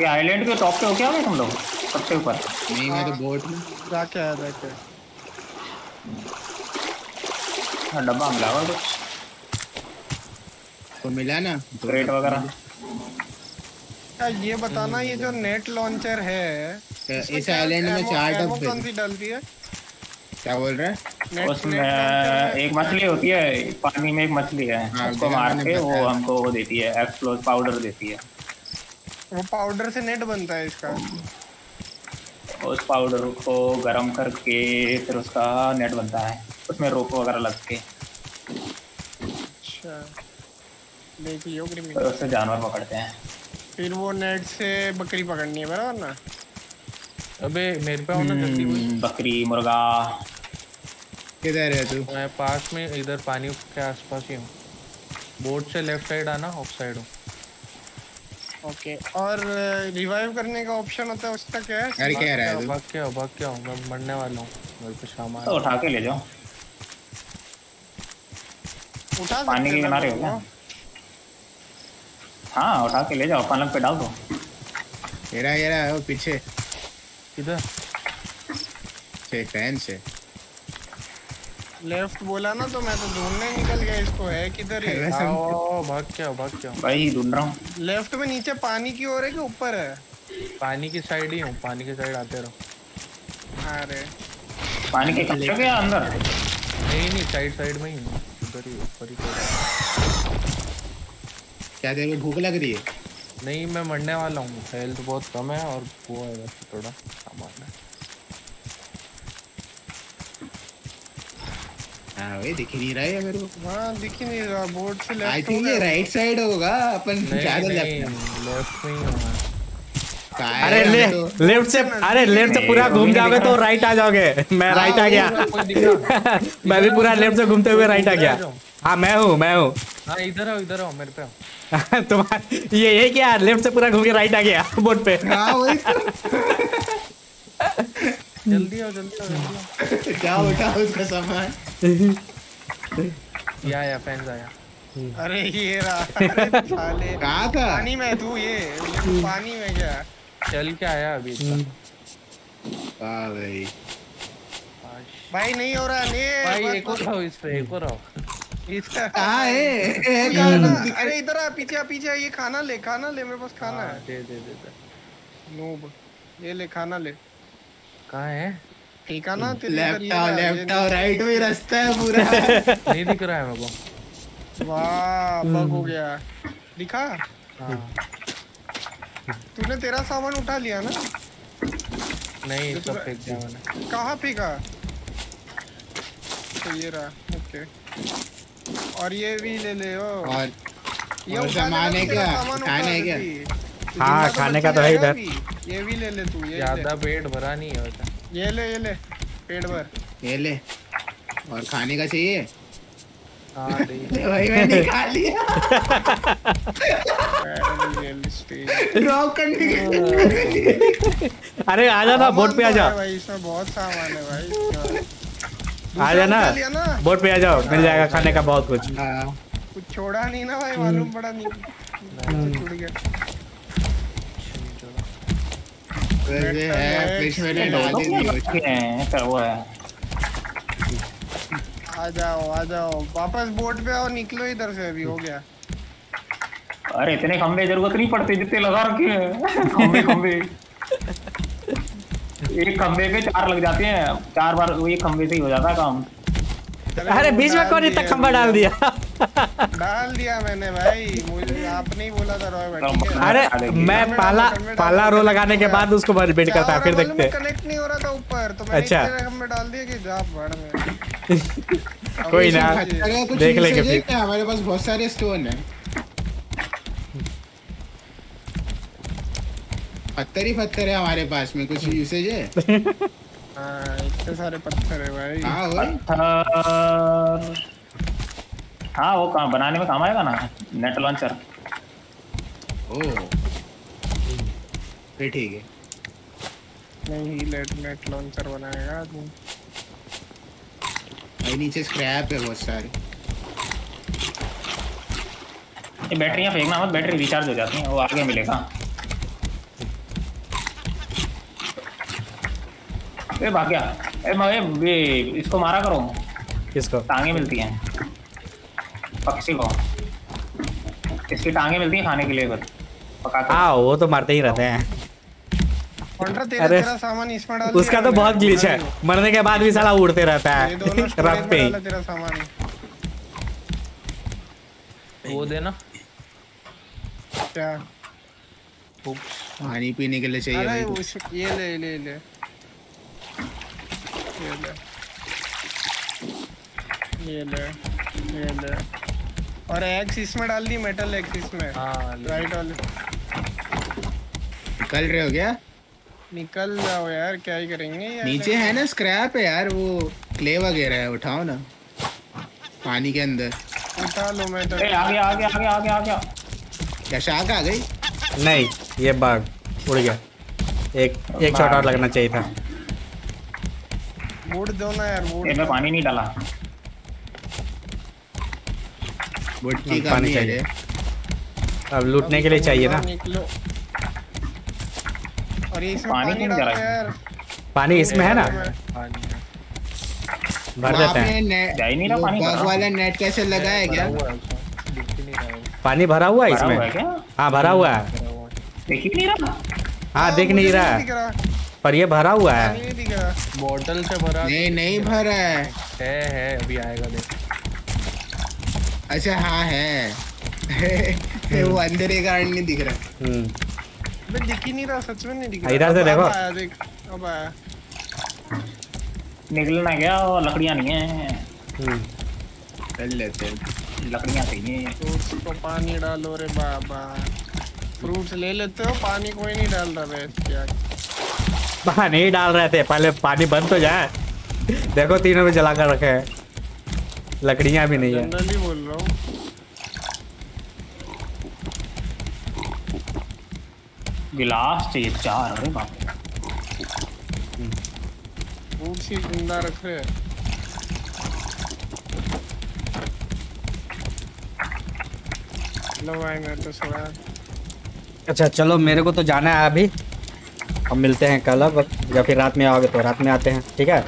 ये आइलैंड के टॉप पे हो क्या भाई तुम लोग सबसे ऊपर? नहीं मैं तो बोट में। जाके आया जाके। हाँ, डब्बा मिला हुआ कुछ। तो मिला ना दो क्रेट वगैरह। क्या ये बताना ये जो नेट लॉन्चर है इस क्या आइलैंड में चार डब्बे कौन सी डलती है? क्या बोल रहा है? उसमें। एक मछली होती है पानी में एक मछली है। हाँ, उसको मार के वो हमको वो देती है एक्सप्लोज पाउडर देती है। वो पाउडर से नेट बनता है इसका। उस पाउडर को गर्म करके फिर उसका नेट बनता है। उसमें रोप वगैरह लग के। अच्छा। देखियो फिर क्रिमिनल उससे जानवर पकड़ते हैं। फिर वो नेट से बकरी पकड़नी है बराबर ना? अबे मेरे पे आओ ना जल्दी कोई हम्म, बकरी मुर्गा। किधर है तू? मैं पास में इधर पानी के आसपास ही हूँ। बोट से लेफ़्ट साइड आना ऑफ़ साइड हूँ। ओके और रिवाइव करने का ऑप्शन होता है उसका क्या है? अरे क्या रहा है भाग के आओ भाग के आओ मैं मरने वाला हूँ। मेरे पे सामान तो उठा के ले जाओ। उठा पानी के किनारे हो क्या वो। हाँ उठा के ले जाओ पलंग पे डाल दो। ये रहा ये रहा वो पीछे। किधर? से फ़ैन से। लेफ़्ट बोला ना तो मैं तो ढूँढने निकल गया इसको है किधर है आओ, भाग के आओ भाग के भाई ढूंढ रहा हूँ। लेफ़्ट में नीचे पानी की ओर है कि ऊपर है? पानी की साइड ही हूँ पानी की साइड आते रहो। अरे। पानी के कच्चे के अंदर? नहीं नहीं साइड साइड में ही हूँ। उधर ही ऊपर ही है। क्या तेरे को भूख लग रही है? नहीं मैं मरने वाला हूँ। हेल्थ बहुत कम है और वो है वैसे थोड़ा सामान है। हाँ भाई दिख नहीं रहा है मेरे को। हाँ दिख ही नहीं रहा बोर्ड से आई थिंक ये राइट साइड होगा अपन ज़्यादा लेफ़्ट लेफ़्ट ही हूँ अरे ले तो- लेफ़्ट से अरे लेफ़्ट से पूरा घूम जाओगे तो राइट आ जाओगे। मैं राइट आ गया। [LAUGHS] मैं भी पूरा लेफ़्ट से घूमते हुए राइट आ गया। [LAUGHS] हाँ मैं हूँ मैं हूँ। हाँ इधर आओ इधर आओ मेरे पे आओ। [LAUGHS] तुम्हारा ये ये क्या लेफ़्ट से पूरा घूम के राइट आ गया बोर्ड पे। हाँ वही। तो। जल्दी आओ जल्दी आओ। क्या उठा उसका सामान? ये आया फैंस आया। अरे ये रहा। अरे कहाँ था? पानी में तू ये। ये पानी में क्या? चल के आया अभी वाह भाई भाई नहीं हो रहा नहीं भाई एक और आओ इस पे एक और आओ। कहाँ है? अरे इधर आ पीछे आ पीछे ये खाना ले खाना ले मेरे पास खाना हाँ, है। दे दे दे दे। नूब ये ले खाना ले। कहाँ है? ठीक है ना लेफ़्ट आओ लेफ़्ट आओ राइट में रास्ता है पूरा। [LAUGHS] नहीं दिख रहा है मेरे को। वाह बग हो गया। दिखा? हाँ। तूने तेरा सामान उठा लिया ना? नहीं सब फेंक दिया मैंने। कहाँ फेंका? तो ये रहा ओके। और ये भी ले ले ओ। और ये और उठा सामान लेना, है? सामान खाना उठा है। तू हाँ, तो खाने का तो है इधर। ये भी ले ले तू ये ज़्यादा पेट भरा नहीं है वैसे। ये ले ये ले पेट भर। ये ले। और खाने का चाहिए? हाँ [LAUGHS] भाई मैंने खा लिया। [LAUGHS] करने के अरे आ जा ना बोर्ड पे आ जा। भाई इसमें बहुत सामान है भाई। आ जा ना दूसरा उठा लिया ना। बोर्ड पे आ जाओ मिल जाएगा खाने का बहुत कुछ। हाँ। कुछ छोड़ा नहीं ना भाई मालूम पड़ा नहीं। तो छूट गया वैसे है फ़िश मैंने डाल दी थी क्या वो है। आ जाओ आ जाओ। वापस बोट पे आओ निकलो इधर से अभी हो गया। अरे इतने खंबे ज़रूरत नहीं पड़ती जितने लगा रखे हैं। खंबे खंबे [LAUGHS] एक खंबे पे चार लग जाते हैं। चार बार वो एक खंबे से ही हो जाता है काम। अरे बीच में कौन इतना खंबा डाल दिया? डाल दिया मैंने भाई मुझे आपने ही बोला था रॉय है। अरे मैं पाला पाला रो लगाने के बाद उसको वेट करता फिर देखते। हैं। कनेक्ट नहीं हो रहा था ऊपर तो मैंने अच्छा। इतने में डाल दिया कि जा बढ़ में कोई ना देख लेंगे फिर। हमारे पास बहुत सारे स्टोन है। पत्थर ही पत्थर है हमारे पास में कुछ यूसेज है? [LAUGHS] हाँ इतने सारे पत्थर है भाई। हाँ वो पत्थर? हाँ वो काम बनाने में काम आएगा ना? नेट लॉन्चर ओ फिर ठीक है। नहीं लेट नेट लॉन्चर बनाएगा आदमी। भाई नीचे स्क्रैप है बहुत सारे। ये बैटरियाँ फेंकना मत बैटरी रिचार्ज हो जाती हैं वो आगे मिलेगा। ए भाग गया। ए मैं ये इसको मारा करो। किसको? टांगे मिलती हैं। पक्षी को। इसकी टांगे मिलती हैं खाने के लिए बस। पका के हाँ वो तो मारते ही रहते हैं। तेरा अरे, तेरा सामान इसमें डाल उसका तो बहुत ग्लिच है। मरने के बाद भी साला उड़ते रहता है। में पे ही। वो देना क्या? पानी पीने के लिए चाहिए ये ले ले ले। ये ले ये ले ये ले और एक्स इसमें डाल दी मेटल एक्स इसमें। हाँ राइट वाले निकल रहे हो क्या? निकल जाओ यार क्या ही करेंगे यार नीचे है ना स्क्रैप है यार वो क्ले वगैरह है उठाओ ना। पानी के अंदर। उठा लो मैं तो। ए आ गया आ गया आ गया आ गया आ गया। क्या शाख आ गई? नहीं ये बाग उड़ गया। एक एक शॉट और लगना चाहिए था। वुड दो ना यार वुड मैं पानी नहीं डाला। वुड की पानी चाहिए। अब लूटने के लिए चाहिए ना। और ये इसमें पानी पानी क्यों डालो है? यार। पानी इसमें है ना? भर देते हैं। पे ने- जा ही नहीं रहा पानी बग। वाला नेट कैसे लगा है क्या? है ही नहीं है। पानी भरा हुआ है है इसमें? हाँ भरा हुआ है। देख ही नहीं रहा। हाँ दिख नहीं रहा पर ये भरा हुआ है। रहा बॉटल से भरा नहीं नहीं भरा है। है है अभी आएगा देख। अच्छा हाँ है। [LAUGHS] वो अंदर एक नहीं दिख रहा। हम्म। अबे दिख ही नहीं रहा सच में नहीं दिख रहा। इधर से देखो। अब आया देख अब आया। निकलना गया और लकड़ियाँ नहीं है। हम्म। चल लेते हैं। लकड़ियाँ चाहिए फ्रूट्स को पानी डालो रे बाबा। फ्रूट्स ले लेते हो पानी कोई नहीं डाल रहा है क्या? पानी ही डाल रहे थे पहले पानी बंद तो जाए। देखो तीनों में जला कर रखे हैं। लकड़ियाँ भी नहीं है। बोल रहा हूँ। गिलास चाहिए चार अरे बाप रे। ज़िंदा रख रहे हैं। लो भाई मैं तो सोया अच्छा चलो मेरे को तो जाना है अभी। हम मिलते हैं कल अब या फिर रात में आओगे तो रात में आते हैं ठीक है?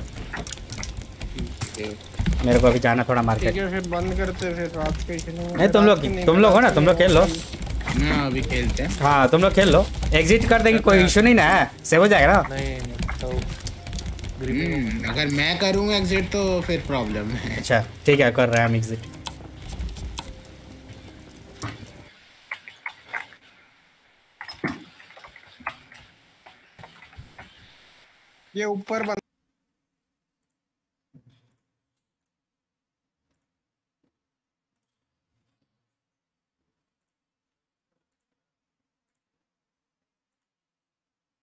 मेरे को अभी जाना थोड़ा मार्केट बंद करते ही नहीं तुम लोग तुम लोग हो ना तुम लोग खेल लो। हाँ अभी खेलते हैं। हाँ तुम लोग खेल लो। एग्जिट कर देंगे कोई इशू नहीं ना है। सेव हो जाएगा ना? नहीं नहीं तो हम्म, अगर मैं करूँगा एग्जिट तो फिर प्रॉब्लम है। अच्छा ठीक है कर रहे हैं हम एग्जिट ये ऊपर बंद